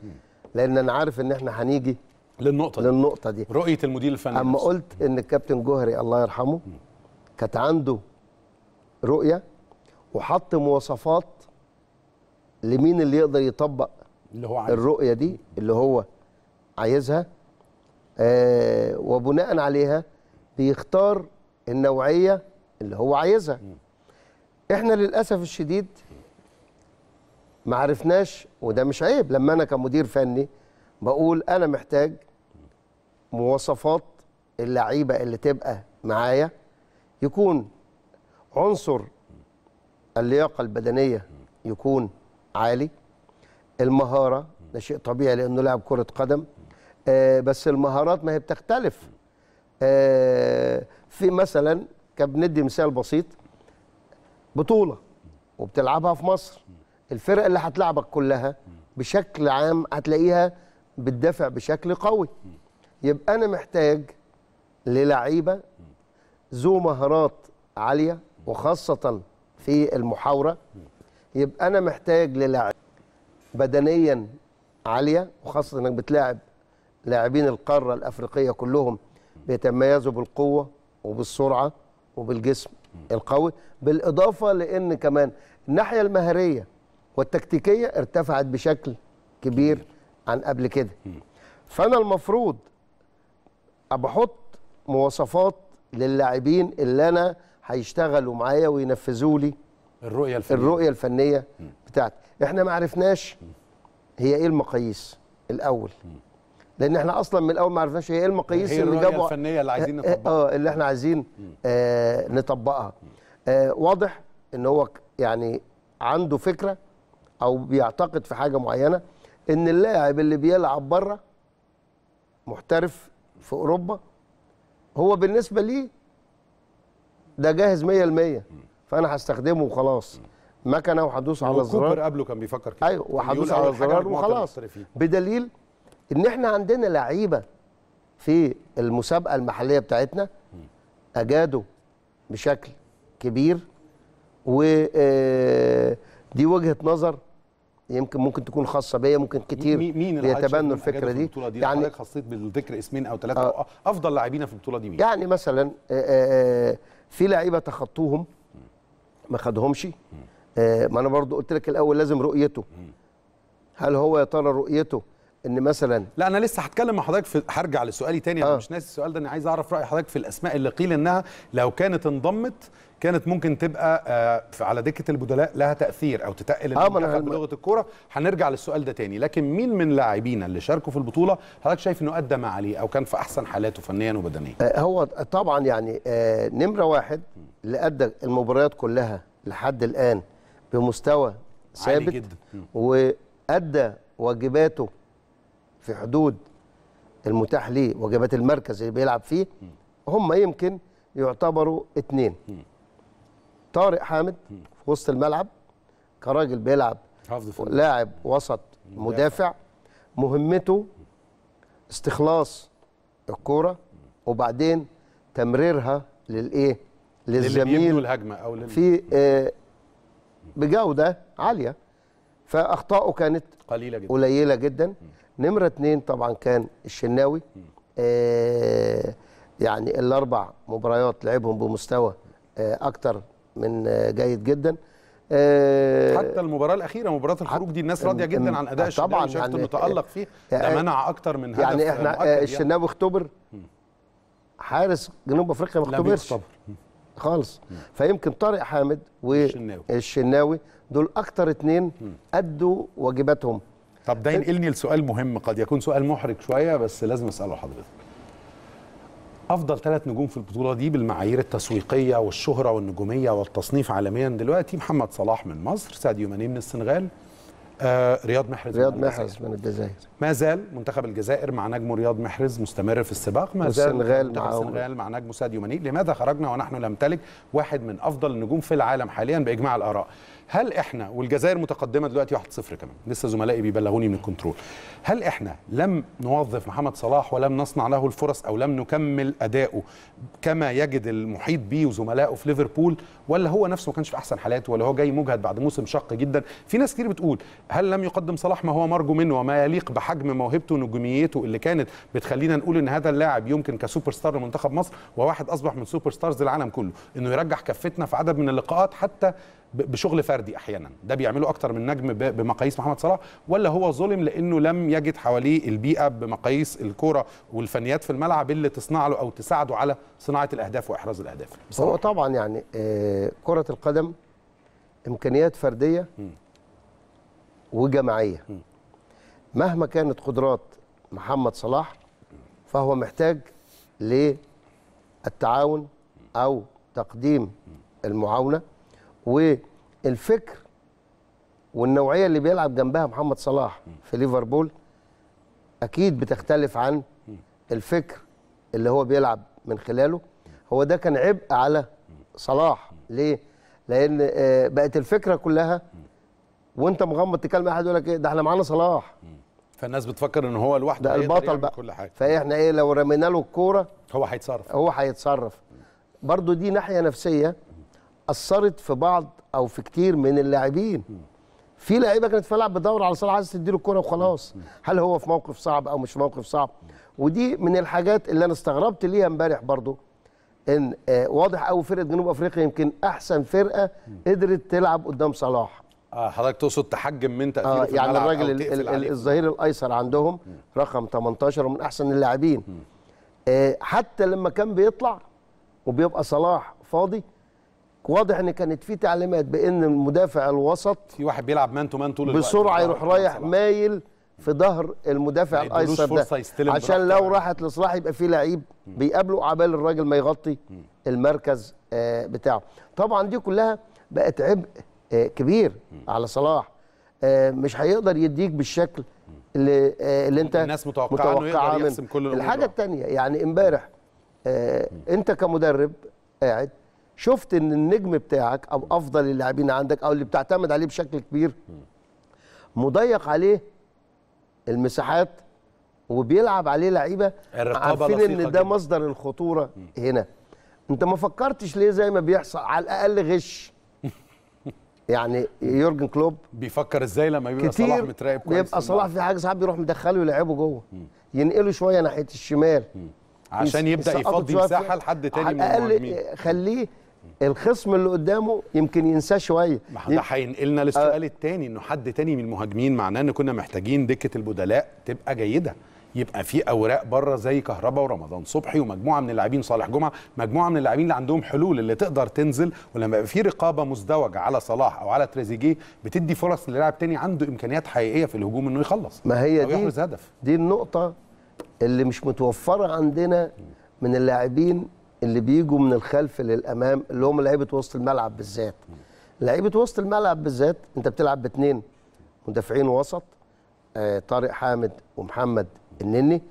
لأن أنا عارف إن إحنا هنيجي للنقطة دي. للنقطة دي. رؤية المدير الفني أما نفسه. قلت إن الكابتن جوهري الله يرحمه كانت عنده رؤية وحط مواصفات لمين اللي يقدر يطبق اللي هو عايز الرؤية دي اللي هو عايزها. آه وبناء عليها بيختار النوعية اللي هو عايزها. إحنا للأسف الشديد ما عرفناش وده مش عيب. لما أنا كمدير فني بقول أنا محتاج مواصفات اللعيبة اللي تبقى معايا يكون عنصر اللياقة البدنية يكون عالي. المهارة ده شيء طبيعي لأنه لاعب كرة قدم. آه بس المهارات ما هي بتختلف. آه في مثلا كان بندي مثال بسيط بطولة وبتلعبها في مصر. الفرق اللي هتلعبك كلها بشكل عام هتلاقيها بتدافع بشكل قوي. يبقى أنا محتاج للعيبة ذو مهارات عالية وخاصة في المحاورة. يبقى أنا محتاج للاعب بدنيا عالية وخاصة إنك بتلاعب لاعبين القارة الأفريقية كلهم بيتميزوا بالقوة وبالسرعة وبالجسم القوي. بالإضافة لأن كمان الناحية المهريه والتكتيكية ارتفعت بشكل كبير عن قبل كده. فأنا المفروض بحط مواصفات للاعبين اللي أنا هيشتغلوا معايا وينفذوا لي الرؤية الفنية. الرؤية الفنية بتاعتي. إحنا ما عرفناش هي إيه المقاييس الأول. لأن إحنا أصلا من الأول ما عرفناش هي إيه المقاييس هي اللي جابوا الفنية اللي عايزين آه نطبقها. آه، اللي إحنا عايزين آه نطبقها. آه واضح إن هو يعني عنده فكرة أو بيعتقد في حاجة معينة إن اللاعب اللي بيلعب بره محترف في أوروبا هو بالنسبة لي ده جاهز 100% فأنا هستخدمه وخلاص. مكنه وهدوس على الزرار. كوبر قبله كان بيفكر كده. أيوه وهدوس على الزرار وخلاص. بدليل إن إحنا عندنا لعيبة في المسابقة المحلية بتاعتنا أجادوا بشكل كبير ودي وجهة نظر يمكن ممكن تكون خاصة بيا ممكن كتير مين بيتبنوا الفكرة دي؟ دي؟ يعني يعني خصيت بالذكر اسمين أو ثلاثة؟ آه. أفضل لاعبين في البطولة دي مين؟ يعني مثلا آه، آه، في لعيبة تخطوهم ما خدهمش. آه، ما أنا برضو قلت لك الأول لازم رؤيته. هل هو يا ترى رؤيته؟ إن مثلا لا أنا لسه هتكلم مع حضرتك في هرجع لسؤالي تاني أنا آه. مش ناسي السؤال ده أنا عايز أعرف رأي حضرتك في الأسماء اللي قيل إنها لو كانت انضمت كانت ممكن تبقى آه على دكة البدلاء لها تأثير أو تتقل آه، المنتخب هل- بلغة الكورة هنرجع للسؤال ده تاني لكن مين من لاعبينا اللي شاركوا في البطولة حضرتك شايف إنه ما عليه أو كان في أحسن حالاته فنيا وبدنيا آه، هو طبعا يعني آه، نمرة واحد اللي أدى المباريات كلها لحد الآن بمستوى عالي ثابت. وأدى واجباته في حدود المتاح ليه واجبات المركز اللي بيلعب فيه هم يمكن يعتبروا اتنين. طارق حامد في وسط الملعب كراجل بيلعب لاعب وسط مدافع. مهمته استخلاص الكورة وبعدين تمريرها للإيه؟ للزميل الهجمة أو لل... في آه، بجودة عالية. فاخطائه كانت قليلة جدا. قليلة جدا. نمرة اتنين طبعا كان الشناوي. آه يعني الأربع مباريات لعبهم بمستوى آه أكتر من آه جيد جدا. آه حتى المباراة الأخيرة مباراة الخروج دي الناس راضية جدا عن أداء طبعاً الشناوي شايف يعني- انه تالق فيه ده منع أكتر من هدف يعني إحنا يعني. الشناوي اختبر. حارس جنوب أفريقيا ما اختبرش. خالص. فيمكن طارق حامد الشناوي. والشناوي دول أكتر اتنين أدوا واجباتهم. طب ده ينقلني لسؤال مهم قد يكون سؤال محرج شوية بس لازم أسأله لحضرتك. أفضل ثلاث نجوم في البطولة دي بالمعايير التسويقية والشهرة والنجومية والتصنيف عالميا دلوقتي محمد صلاح من مصر، ساديو ماني من السنغال، آه رياض محرز رياض من الجزائر. محرز من الجزائر ما زال منتخب الجزائر مع نجمه رياض محرز مستمر في السباق ما زال والسنغال منتخب معاهم. السنغال مع نجمه ساديو ماني لماذا خرجنا ونحن نمتلك واحد من أفضل النجوم في العالم حاليا بإجماع الآراء هل إحنا والجزائر متقدمة دلوقتي 1-0 كمان لسه زملائي بيبلغوني من ال control. هل إحنا لم نوظف محمد صلاح ولم نصنع له الفرص أو لم نكمل أداؤه كما يجب المحيطين به وزملائه في ليفربول ولا هو نفسه ما كانش في أحسن حالاته ولا هو جاي مجهد بعد موسم شاق جدا؟ في ناس كتير بتقول هل لم يقدم صلاح ما هو مرجو منه وما يليق بحجم موهبته ونجوميته اللي كانت بتخلينا نقول إن هذا اللاعب يمكن كسوبر ستار لمنتخب مصر وواحد أصبح من superstars العالم كله إنه يرجح كفتنا في عدد من اللقاءات حتى بشغل فردي أحيانا. ده بيعمله أكتر من نجم بمقاييس محمد صلاح ولا هو ظلم لأنه لم يجد حواليه البيئة بمقاييس الكورة والفنيات في الملعب اللي تصنع له أو تساعده على صناعة الأهداف وإحراز الأهداف. هو. طبعا يعني آه، كرة القدم إمكانيات فردية وجماعية. مهما كانت قدرات محمد صلاح فهو محتاج للتعاون أو تقديم المعاونة. والفكر والنوعية اللي بيلعب جنبها محمد صلاح في ليفربول أكيد بتختلف عن الفكر اللي هو بيلعب من خلاله. هو ده كان عبء على صلاح. ليه؟ لأن آه، بقت الفكرة كلها وأنت مغمض تكلم احد يقول لك إيه؟ ده إحنا معانا صلاح. فالناس بتفكر إن هو لوحده ده البطل بقى. كل حاجة. فاحنا إيه؟ لو رمينا له الكورة هو هيتصرف. هو هيتصرف. برضو دي ناحية نفسية. أثرت في بعض أو في كتير من اللاعبين. في لعيبة كانت في الملعب بتدور على صلاح عايز تديله الكورة وخلاص. هل هو في موقف صعب أو مش في موقف صعب؟ ودي من الحاجات اللي أنا استغربت ليها امبارح برضو إن آه واضح قوي فرقة جنوب أفريقيا يمكن أحسن فرقة قدرت تلعب قدام صلاح. آه حضرتك تقصد تحجم من تأثيره في يعني الراجل. الظهير الأيسر عندهم رقم 18 ومن أحسن اللاعبين. آه حتى لما كان بيطلع وبيبقى صلاح فاضي واضح إن كانت في تعليمات بإن المدافع الوسط في واحد بيلعب man to man طول الوقت. بسرعة يروح رايح. مايل في ظهر المدافع الأيسر ده. عشان لو يعني. راحت لصلاح يبقى في لعيب بيقابله عبال الراجل ما يغطي المركز آه، بتاعه. طبعا دي كلها بقت عبء آه، كبير على صلاح. آه، مش هيقدر يديك بالشكل اللي اللي انت الناس متوقعة إنه يقدر. يحسم كل الأمور الحاجة. الثانية يعني امبارح انت كمدرب قاعد شفت إن النجم بتاعك أو أفضل اللاعبين عندك أو اللي بتعتمد عليه بشكل كبير مضيق عليه المساحات وبيلعب عليه لعيبة عارفين إن ده. مصدر الخطورة هنا. أنت ما فكرتش ليه زي ما بيحصل؟ على الأقل غش. يعني يورجن كلوب بيفكر إزاي لما يبقى صلاح كتير متراقب كويس بيبقى في صلاح. في حاجة ساعات بيروح مدخله يلعبه جوه. ينقله شوية ناحية الشمال. عشان يبدأ يفضي مساحة لحد تاني على الأقل خليه الخصم اللي قدامه يمكن ينساه شوية. ده هينقلنا للسؤال الثاني إنه حد تاني من المهاجمين معناه إن كنا محتاجين دكة البدلاء تبقى جيدة. يبقى في أوراق بره زي كهربا ورمضان صبحي ومجموعة من اللاعبين صالح جمعة مجموعة من اللاعبين اللي عندهم حلول اللي تقدر تنزل. ولما يبقى في رقابة مزدوجة على صلاح أو على تريزيجيه بتدي فرص للاعب تاني عنده إمكانيات حقيقية في الهجوم إنه يخلص. ما هي دي هدف. دي النقطة اللي مش متوفرة عندنا من اللاعبين اللي بيجوا من الخلف للأمام اللي هم لعيبة وسط الملعب بالذات. لعيبة وسط الملعب بالذات أنت بتلعب باتنين مدافعين وسط آه طارق حامد ومحمد النني.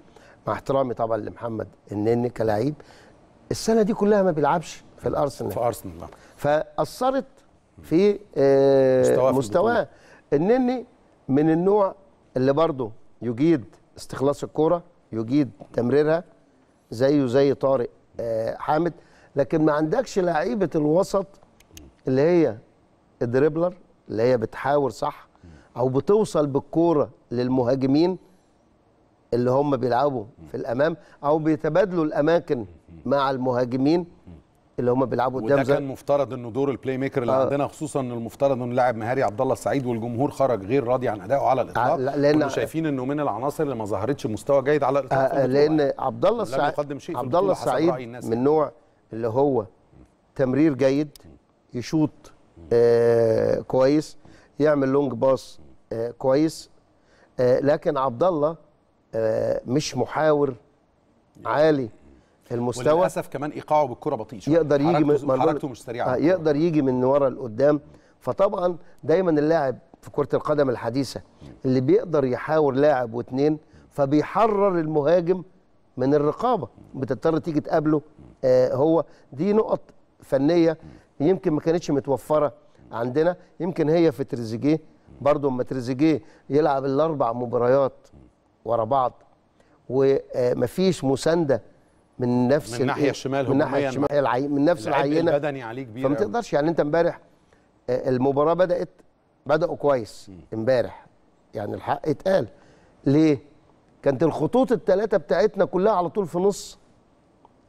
مع احترامي طبعا لمحمد النني كلاعب. السنة دي كلها ما بيلعبش في الأرسنال. في أرسنال. فأثرت في آه، مستواه النني من النوع اللي برضه يجيد استخلاص الكورة يجيد تمريرها زيه زي طارق حامد. لكن ما عندكش لعيبة الوسط اللي هي ال dribbler اللي هي بتحاور صح أو بتوصل بالكورة للمهاجمين اللي هم بيلعبوا في الأمام أو بيتبادلوا الأماكن مع المهاجمين اللي هم بيلعبوا قدام وده كان مفترض إنه دور ال playmaker اللي آه. عندنا خصوصا ان المفترض إنه لاعب مهاري عبد الله السعيد والجمهور خرج غير راضي عن أدائه على الإطلاق آه، لا، لأن- كنا شايفين إنه من العناصر اللي ما ظهرتش مستوى جيد على الإطلاق آه، البطولة لأن. عبد الله السعيد عبد الله السعيد من. النوع اللي هو تمرير جيد يشوط آه كويس يعمل لونج باص آه كويس آه لكن عبد الله آه مش محاور عالي المستوى وللأسف كمان إيقاعه بالكرة بطيء شوية. يقدر يجي من حركته مش سريعة. آه يقدر يجي من ورا لقدام. فطبعا دايما اللاعب في كرة القدم الحديثة اللي بيقدر يحاور لاعب واثنين فبيحرر المهاجم من الرقابة. بتضطر تيجي تقابله آه هو. دي نقط فنية يمكن ما كانتش متوفرة عندنا. يمكن هي في تريزيجيه. برضه اما تريزيجيه يلعب الأربع مباريات ورا بعض ومفيش مساندة من نفس من الناحية الإيه؟ الشمال من الناحيه هجومياً الشمال العي... من نفس العينة. البدني عليه كبير فما. تقدرش يعني انت امبارح آه، المباراة بدأت بدأوا كويس امبارح. يعني الحق اتقال. ليه؟ كانت الخطوط الثلاثه بتاعتنا كلها على طول في نص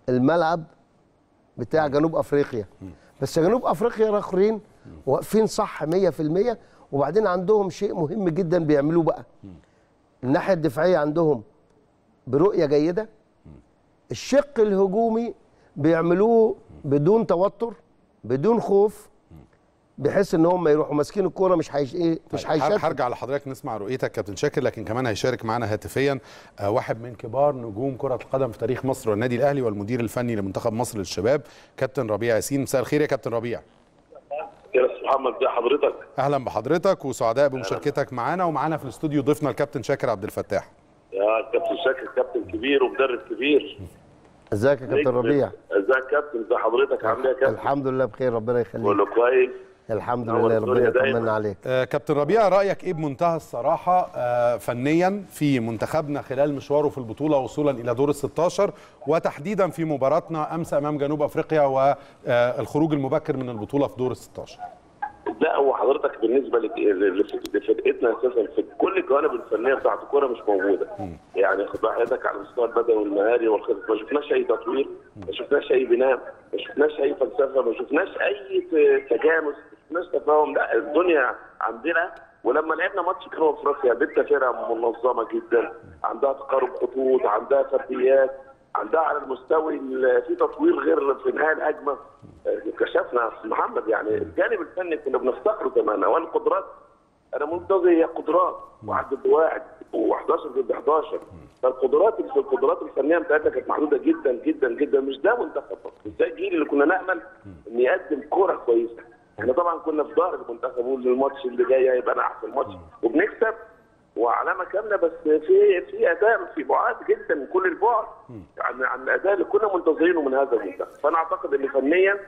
الملعب بتاع جنوب أفريقيا. بس جنوب أفريقيا الاخرين واقفين صح 100% وبعدين عندهم شيء مهم جدا بيعملوه بقى. الناحية الدفاعية عندهم برؤية جيدة. الشق الهجومي بيعملوه بدون توتر بدون خوف بحيث إن هم يروحوا ماسكين الكورة مش هيش إيه مش طيب، هيشتت هرجع لحضرتك نسمع رؤيتك كابتن شاكر لكن كمان هيشارك معنا هاتفيا آه، واحد من كبار نجوم كرة القدم في تاريخ مصر والنادي الأهلي والمدير الفني لمنتخب مصر للشباب كابتن ربيع ياسين. مساء الخير يا كابتن ربيع. يا أستاذ محمد ازي حضرتك. أهلا بحضرتك وسعداء بمشاركتك معانا ومعانا في الاستوديو ضيفنا الكابتن شاكر عبد الفتاح. يا كابتن شاكر كابتن كبير ومدرب كبير. ازيك يا كابتن ربيع؟ ازيك يا كابتن ازي حضرتك؟ عامل إيه يا كابتن؟ الحمد لله بخير ربنا يخليك. كله كويس؟ الحمد لله ربنا. يطمنا عليك. آه، كابتن ربيع رأيك إيه بمنتهى الصراحة؟ آه، فنيا في منتخبنا خلال مشواره في البطولة وصولا إلى دور ال 16 وتحديدا في مباراتنا أمس أمام جنوب أفريقيا والخروج المبكر من البطولة في دور ال 16 لا هو حضرتك بالنسبة لف- لفرقتنا أساسا في كل الجوانب الفنية بتاعت الكورة مش موجودة. يعني خد حضرتك على المستوى البدني والمهاري والخطط ما شفناش أي تطوير ما شفناش أي بناء ما شفناش أي فلسفة ما شفناش أي تجانس ما شفناش تفاهم. لا الدنيا عندنا. ولما لعبنا ماتش جنوب أفريقيا بنت فرقة منظمة جدا عندها تقارب خطوط عندها فرديات عندها على المستوى ال- في تطوير غير في نهاية الهجمة. آه، كشفنا محمد يعني الجانب الفني كنا بنفتقره زمان اولا القدرات أنا منتظر هي قدرات. واحد ضد واحد و11 ضد 11 فالقدرات القدرات الفنية بتاعتنا كانت محدودة جدا جدا جدا. مش ده منتخب. مصر إزاي الجيل اللي كنا نأمل ان يقدم كورة كويسة. إحنا طبعا كنا في ظهر المنتخب وقلنا الماتش اللي جاي هيبقى أحسن ماتش. وبنكسب. وعلامة كاملة بس في في أداء في بعاد جدا كل البعد عن عن الأداء اللي كنا منتظرينه من هذا المنتخب فأنا أعتقد إن فنيا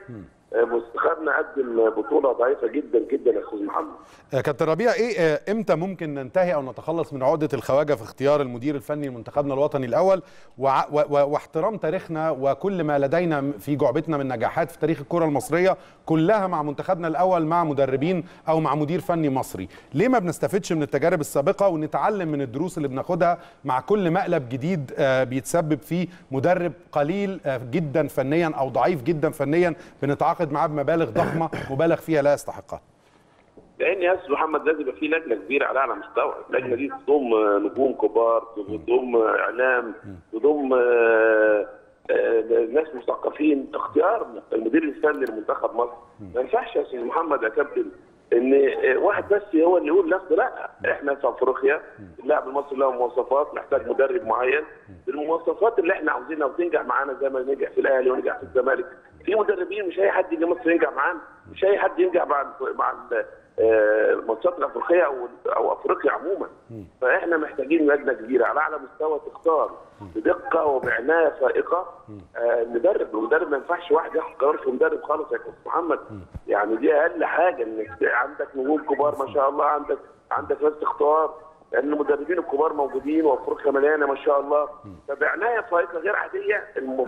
منتخبنا قدم بطولة ضعيفة جدا جدا يا أستاذ محمد. آه، كابتن ربيع إيه آه، إمتى ممكن ننتهي أو نتخلص من عقدة الخواجة في اختيار المدير الفني لمنتخبنا الوطني الأول؟ واحترام تاريخنا وكل ما لدينا في جعبتنا من نجاحات في تاريخ الكرة المصرية كلها مع منتخبنا الأول مع مدربين أو مع مدير فني مصري. ليه ما بنستفدش من التجارب السابقة ونتعلم من الدروس اللي بناخدها مع كل مقلب جديد آه، بيتسبب فيه مدرب قليل جدا فنيا أو ضعيف جدا فنيا بنتعاقد معاه بمبالغ ضخمة مبالغ فيها لا يستحقها. لأن يا أستاذ محمد لازم يبقى في لجنة كبيرة على أعلى مستوى، اللجنة دي تضم آه، نجوم كبار، تضم آه، إعلام، تضم آه، ناس مثقفين، اختيار المدير الفني لمنتخب مصر. ما ينفعش يا أستاذ محمد يا كابتن إن واحد بس هو اللي يقول ناخده لا. إحنا في أفريقيا اللاعب المصري له مواصفات محتاج مدرب معين. المواصفات اللي إحنا عاوزينها وتنجح معانا زي ما نجح في الأهلي ونجح في الزمالك في مدربين مش أي حد يجي مصر ينجح معانا. مش أي حد ينجح مع مع ال- آه، الماتشات الأفريقية أو أو أفريقيا عموما. فإحنا محتاجين لجنة كبيرة. على أعلى مستوى تختار. بدقة وبعناية فائقه آه، مدرب المدرب ما ينفعش واحد ياخد قرار في مدرب خالص يا كابتن محمد. يعني دي أقل حاجة إنك عندك نجوم كبار ما شاء الله عندك عندك ناس تختار. لأن المدربين الكبار موجودين وأفريقيا مليانة ما شاء الله. فبعنايه فائقه غير عادية.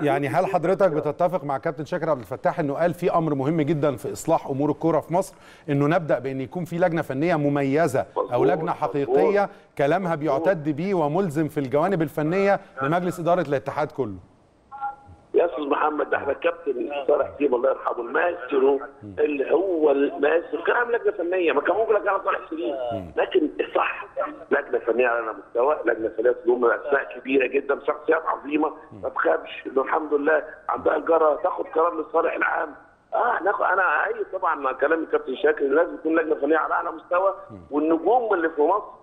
يعني هل حضرتك بتتفق مع كابتن شاكر عبد الفتاح إنه قال في أمر مهم جدا في إصلاح أمور الكره في مصر؟ إنه نبدأ بإن يكون في لجنة فنية مميزة أو لجنة حقيقية. كلامها بيعتد بيه وملزم في الجوانب الفنية لمجلس إدارة الاتحاد كله. يا أستاذ محمد ده إحنا الكابتن صالح سيب الله يرحمه المايسترو اللي هو المايسترو كان عامل لجنة فنية ما كان ممكن لجنة صالح سليم لكن صح لجنة فنية على مستوى لجنة فنية تضم أسماء كبيرة جدا شخصيات عظيمة. ما تخافش إنه الحمد لله عندها الجرأة تاخد قرار للصالح العام. آه ناخد أنا أي طبعا مع كلام الكابتن شاكر لازم يكون لجنة فنية على أعلى مستوى. والنجوم اللي في مصر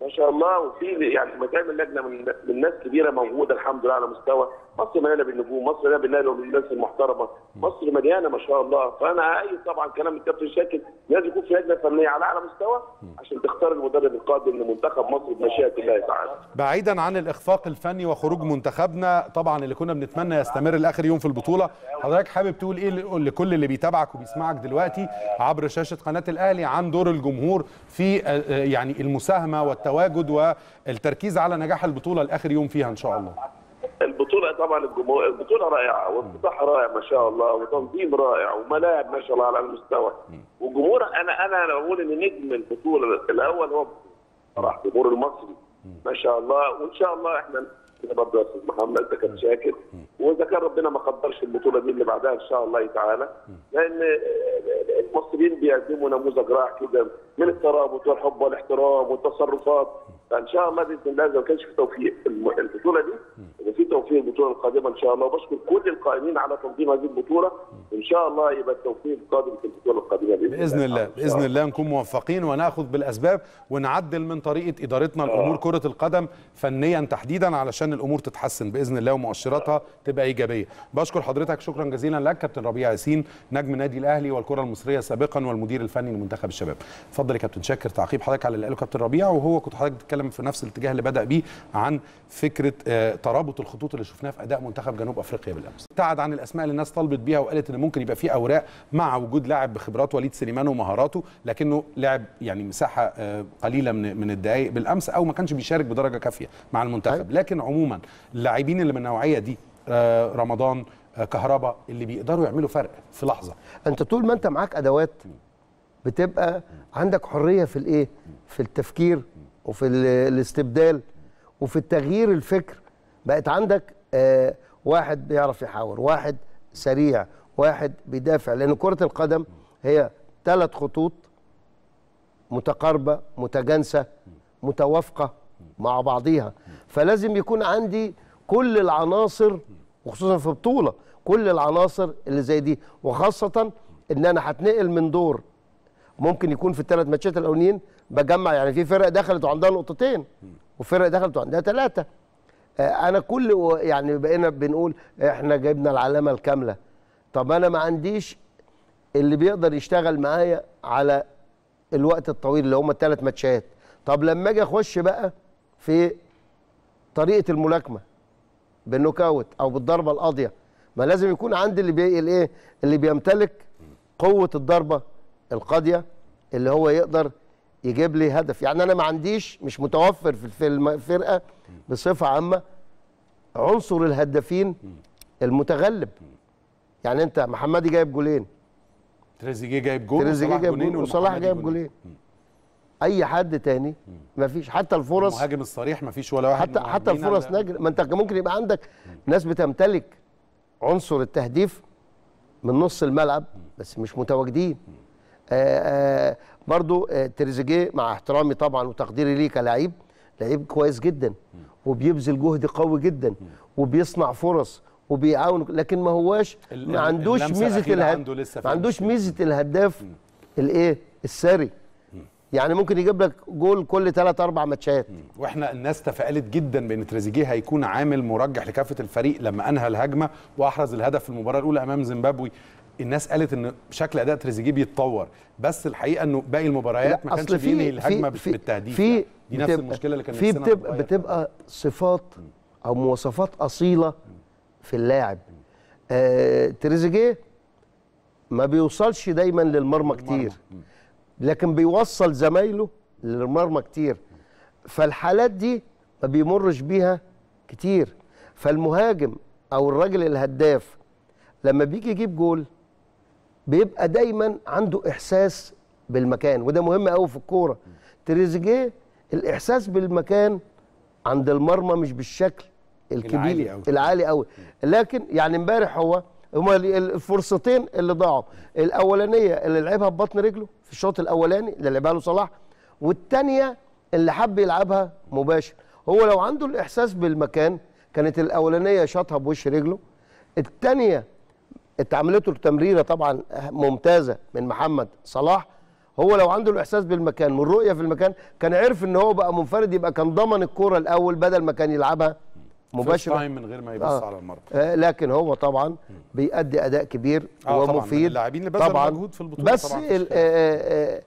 ما شاء الله وفي يعني ما تعمل لجنة من من ناس كبيرة موجودة الحمد لله على مستوى. مصر مليانة بالنجوم، مصر مليانة بالناس بالناس المحترمة، مصر مليانة ما شاء الله، فأنا أي طبعا كلام الكابتن شاكر لازم يكون في لجنه فنية على أعلى مستوى عشان تختار المدرب القادم لمنتخب مصر بمشيئة الله تعالى. بعيدا عن الإخفاق الفني وخروج منتخبنا طبعا اللي كنا بنتمنى يستمر لآخر يوم في البطولة. حضرتك حابب تقول إيه لكل اللي بيتابعك وبيسمعك دلوقتي عبر شاشة قناة الأهلي عن دور الجمهور في آه، آه، يعني المساهمة والتواجد والتركيز على نجاح البطولة لآخر يوم فيها إن شاء الله؟ طبعا الجمهور البطولة رائعة وافتتاح رائع ما شاء الله وتنظيم رائع وملاعب ما شاء الله على المستوى. والجمهور أنا أنا بقول إن نجم البطولة الأول هو صراحة الجمهور المصري. ما شاء الله. وإن شاء الله إحنا برضه يا أستاذ محمد انت كان شاكر. وإذا كان ربنا ما قدرش البطولة دي اللي بعدها إن شاء الله تعالى. لأن المصريين بيقدموا نموذج رائع كده من الترابط والحب والاحترام والتصرفات. فإن شاء الله باذن الله اذا ما كانش في توفيق البطولة دي. يبقى في توفيق البطولة القادمة إن شاء الله وبشكر كل القائمين على تنظيم هذه البطولة. وان شاء الله يبقى التوفيق القادم في البطولة القادمة بإذن, بإذن الله. شاء بإذن الله. نكون موفقين ونأخذ بالأسباب ونعدل من طريقة إدارتنا لأمور كرة القدم فنيا تحديدا علشان الأمور تتحسن بإذن الله ومؤشراتها تبقى إيجابية. بشكر حضرتك شكرا جزيلا لك كابتن ربيع ياسين نجم نادي الأهلي والكرة المصرية سابقا والمدير الفني لمنتخب الشباب. اتفضل يا كابتن شاكر تعقيب حضرتك على اللي قاله كابتن ربيع وهو كنت حضرتك بتتكلم في نفس الاتجاه اللي بدأ بيه عن فكرة آه، ترابط الخطوط اللي شفناها في أداء منتخب جنوب أفريقيا بالأمس. ابتعد عن الأسماء اللي الناس طلبت بيها وقالت إن ممكن يبقى في أوراق مع وجود لاعب بخبرات وليد سليمان ومهاراته لكنه لعب يعني مساحة آه، قليلة من من الدقائق بالأمس أو ما كانش بيشارك بدرجة كافية مع المنتخب. لكن عموما اللاعبين اللي من النوعيه دي آه، رمضان آه، كهربا اللي بيقدروا يعملوا فرق في لحظة. أنت طول ما أنت معاك أدوات بتبقى عندك حرية في الإيه؟ في التفكير وفي ال- الاستبدال وفي التغيير الفكر. بقت عندك آه واحد بيعرف يحاور واحد سريع واحد بيدافع لأن كرة القدم هي ثلاث خطوط متقاربة متجانسة متوافقة مع بعضيها. فلازم يكون عندي كل العناصر وخصوصا في بطولة كل العناصر اللي زي دي وخاصة إن أنا هتنقل من دور. ممكن يكون في الثلاث ماتشات الأولانيين بجمع يعني في فرق دخلت وعندها نقطتين وفرق دخلت وعندها ثلاثة أنا كل يعني بقينا بنقول إحنا جبنا العلامة الكاملة. طب أنا ما عنديش اللي بيقدر يشتغل معايا على الوقت الطويل اللي هم الثلاث ماتشات. طب لما أجي أخش بقى في طريقة الملاكمة بالنوك أوت أو بالضربة القاضية ما لازم يكون عندي اللي بي الإيه؟ اللي بيمتلك قوة الضربة القاضية اللي هو يقدر يجيب لي هدف. يعني أنا ما عنديش مش متوفر في الفرقه بصفة عامة عنصر الهدافين المتغلب. يعني أنت محمدي جايب جولين. تريزيجيه جايب جول تريزيجيه وصلاح جايب جونين جول وصلاح جايب جولين. أي حد تاني مفيش. حتى الفرص المهاجم الصريح ما فيش ولا واحد حتى حتى الفرص نجر ما أنت ممكن يبقى عندك ناس بتمتلك عنصر التهديف من نص الملعب بس مش متواجدين. برضو آه تريزيجيه مع احترامي طبعا وتقديري ليه كلاعب لعيب كويس جدا وبيبذل جهد قوي جدا وبيصنع فرص وبيعاون لكن ما هواش ال- ما عندوش ميزة الأخيرة الهد... عنده لسه ما عندوش. ميزة الهداف الإيه؟ السري. يعني ممكن يجيب لك جول كل ثلاث أربع ماتشات. وإحنا الناس تفائلت جدا بإن تريزيجيه هيكون عامل مرجح لكافة الفريق لما أنهى الهجمة وأحرز الهدف في المباراة الأولى أمام زيمبابوي. الناس قالت إن شكل أداء تريزيجيه بيتطور بس الحقيقة إنه باقي المباريات ما كانش بينهي الهجمة بالتهديف في يعني. دي نفس المشكلة اللي كان في بتبقى. بتبقى صفات أو مواصفات أصيلة في اللاعب آه تريزيجيه ما بيوصلش دايما للمرمى كتير لكن بيوصل زمايله للمرمى كتير فالحالات دي ما بيمرش بيها كتير فالمهاجم أو الراجل الهداف لما بيجي يجيب جول بيبقى دايما عنده إحساس بالمكان وده مهم قوي في الكورة. تريزيجيه الإحساس بالمكان عند المرمى مش بالشكل الكبير العالي أوي. العالي قوي لكن يعني امبارح هو هما ال- الفرصتين اللي ضاعوا. الأولانية اللي لعبها ببطن رجله في الشوط الأولاني اللي لعبها له صلاح والثانيه اللي حب يلعبها مباشر. هو لو عنده الإحساس بالمكان كانت الأولانية شاطها بوش رجله الثانية اتعملت له تمريرة طبعا ممتازة من محمد صلاح. هو لو عنده الإحساس بالمكان والرؤيه في المكان كان عرف إن هو بقى منفرد يبقى كان ضمن الكورة الأول بدل ما كان يلعبها مباشرة. من غير ما يبص آه. على المرمى. آه لكن هو طبعا بيأدي أداء كبير آه طبعاً، ومفيد. اللاعبين اللي بذلوا مجهود في البطولة بس طبعاً. الشارع. آه، آه،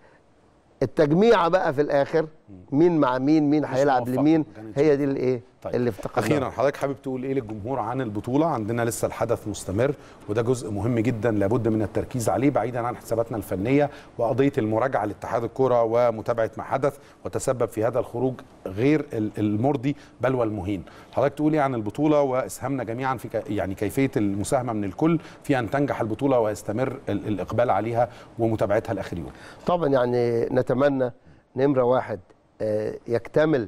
التجميعة بقى في الآخر مين مع مين مين هيلعب لمين هي دي الإيه؟ طيب. اللي افتقدناها أخيرا حضرتك حابب تقول إيه للجمهور عن البطولة؟ عندنا لسه الحدث مستمر وده جزء مهم جدا لابد من التركيز عليه بعيدا عن حساباتنا الفنية وقضية المراجعة لاتحاد الكرة ومتابعة ما حدث وتسبب في هذا الخروج غير ال- المرضي بل والمهين. حضرتك تقول إيه عن البطولة واسهمنا جميعا في يعني كيفية المساهمة من الكل في أن تنجح البطولة ويستمر ال- الإقبال عليها ومتابعتها لآخر يوم؟ طبعا يعني نتمنى نمرة واحد آه، يكتمل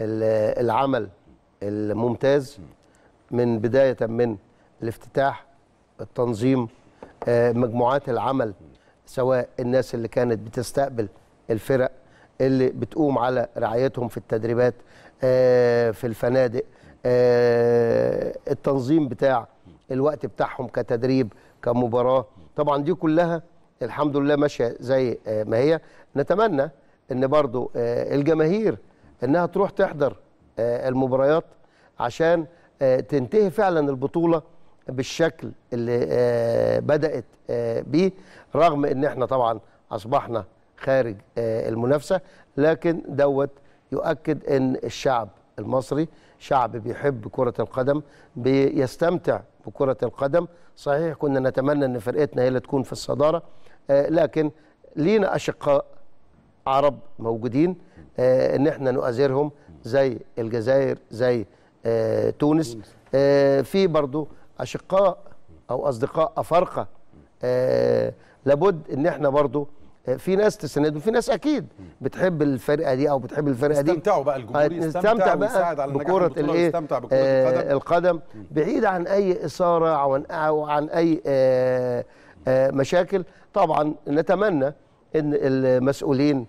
العمل الممتاز من بداية من الافتتاح التنظيم آه، مجموعات العمل سواء الناس اللي كانت بتستقبل الفرق اللي بتقوم على رعايتهم في التدريبات آه، في الفنادق آه، التنظيم بتاع الوقت بتاعهم كتدريب كمباراة. طبعا دي كلها الحمد لله ماشية زي ما هي. نتمنى إن برضو الجماهير إنها تروح تحضر آه، المباريات عشان آه، تنتهي فعلا البطولة بالشكل اللي آه، بدأت بيه رغم إن إحنا طبعا أصبحنا خارج المنافسة لكن دوت يؤكد إن الشعب المصري شعب بيحب كرة القدم بيستمتع بكرة القدم. صحيح كنا نتمنى إن فرقتنا هي اللي تكون في الصدارة آه، لكن لينا أشقاء عرب موجودين إن إحنا نؤازرهم زي الجزائر زي آه، تونس. آه، في برضو أشقاء أو أصدقاء أفارقة. آه، لابد إن إحنا برضو آه، في ناس تسند وفي ناس أكيد بتحب الفرقة دي أو بتحب الفرقة دي. يستمتعوا بقى الجمهور ويساعد بقى البطولة الإيه؟ آه، القدم. القدم. بعيد عن أي إثارة أو عن أو عن أي آه، آه، مشاكل طبعا نتمنى إن المسؤولين آه،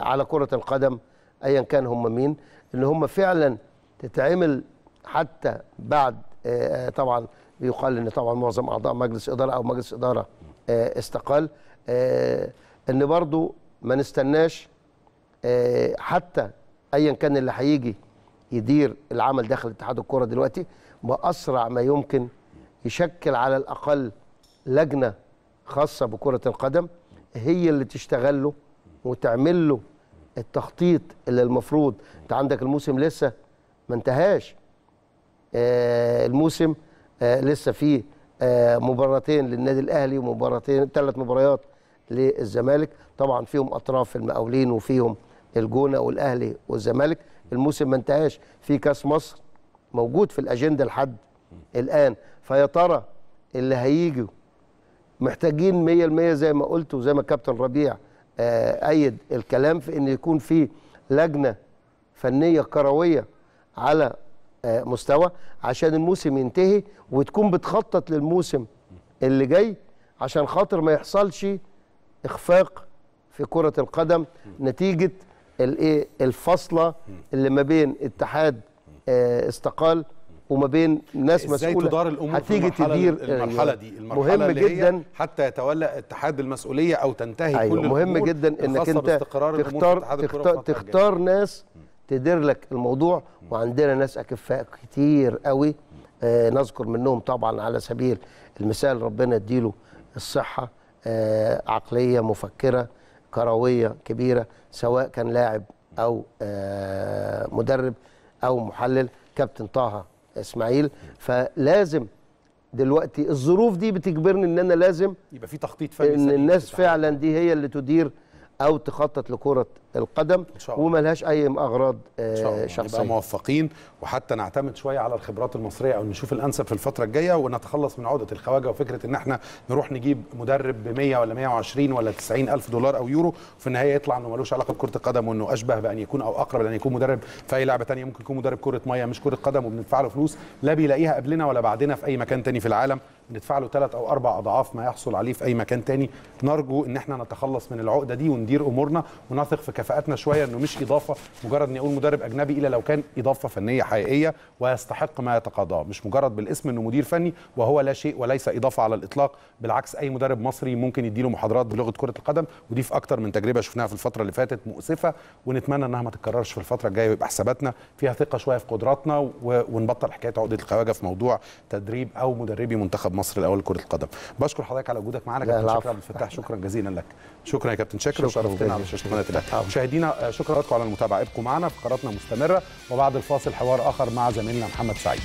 على كرة القدم ايا كان هم مين إن هم فعلا تتعمل حتى بعد آه، طبعا بيقال إن طبعا معظم أعضاء مجلس إدارة أو مجلس إدارة آه، استقال آه، إن برضو ما نستناش آه، حتى ايا كان اللي هيجي يدير العمل داخل اتحاد الكرة دلوقتي بأسرع ما يمكن يشكل على الأقل لجنة خاصة بكرة القدم هي اللي تشتغل له وتعمل له التخطيط اللي المفروض. انت عندك الموسم لسه ما انتهاش. آه، الموسم آه، لسه فيه آه، مباراتين للنادي الأهلي ومباراتين ثلاث مباريات للزمالك. طبعا فيهم أطراف المقاولين وفيهم الجونة والأهلي والزمالك. الموسم ما انتهاش. في كأس مصر موجود في الأجندة لحد الآن. فيا ترى اللي هيجوا محتاجين 100% زي ما قلت وزي ما كابتن ربيع آه، أيد الكلام في إن يكون في لجنة فنية كروية على آه، مستوى عشان الموسم ينتهي وتكون بتخطط للموسم اللي جاي عشان خاطر ما يحصلش إخفاق في كرة القدم نتيجة الايه الفاصلة اللي ما بين اتحاد آه، استقال وما بين ناس مسؤولة. تدار الأمور هتيجي تدير المرحلة دي؟ المرحلة مهم اللي هي جدا حتى يتولى اتحاد المسؤولية أو تنتهي أيوه كل مهم جدا إنك أنت تختار تختار. تختار ناس تدير لك الموضوع وعندنا ناس أكفاء كتير قوي. آه نذكر منهم طبعا على سبيل المثال ربنا يديله الصحة آه عقلية مفكرة كروية كبيرة سواء كان لاعب أو آه مدرب أو محلل. كابتن طه إسماعيل فلازم دلوقتي الظروف دي بتجبرني إن أنا لازم يبقى في تخطيط فني إن الناس. فعلا دي هي اللي تدير أو تخطط لكرة القدم الله. وملهاش أي أغراض آه، الله. نبقى شخصية. موفقين وحتى نعتمد شوية على الخبرات المصرية أو نشوف الأنسب في الفترة الجاية ونتخلص من عقدة الخواجة وفكرة إن إحنا نروح نجيب مدرب ب 100 ولا 120 ولا 90 ألف دولار أو يورو وفي النهاية يطلع إنه ملوش علاقة بكرة القدم وإنه أشبه بأن يكون أو أقرب لأن يكون مدرب في أي لعبة ثانية ممكن يكون مدرب كرة مية مش كرة قدم وبندفع له فلوس لا بيلاقيها قبلنا ولا بعدنا في أي مكان تاني في العالم. بندفع له ثلاث أو أربع أضعاف ما يحصل عليه في أي مكان تاني. نرجو إن إحنا نتخلص من العقدة دي وندير أمورنا ونثق في كفاءاتنا شوية إنه مش إضافة مجرد إني أقول مدرب أجنبي إلا لو كان إضافة فنية حقيقية ويستحق ما يتقاضاه. مش مجرد بالاسم إنه مدير فني وهو لا شيء وليس إضافة على الإطلاق بالعكس أي مدرب مصري ممكن يديله محاضرات بلغة كرة القدم ودي في أكتر من تجربة شفناها في الفترة اللي فاتت مؤسفة ونتمنى إنها ما تتكررش في الفترة الجاية ويبقى حساباتنا فيها ثقة شوية في قدراتنا ونبطل حكاية عقدة الخواجة في موضوع تدريب أو مدربي منتخب مصر الأول لكرة القدم بشكر حضرتك على وجودك معانا كابتن. شكرا عبد الفتاح شكرا جزيلا لك شكرا يا كابتن شاكر شكراً وشرفتنا. على شاشة قناة الاهلي. مشاهدينا آه، شكرا لكم على المتابعة ابقوا معنا فقراتنا مستمرة وبعد الفاصل حوار آخر مع زميلنا محمد سعيد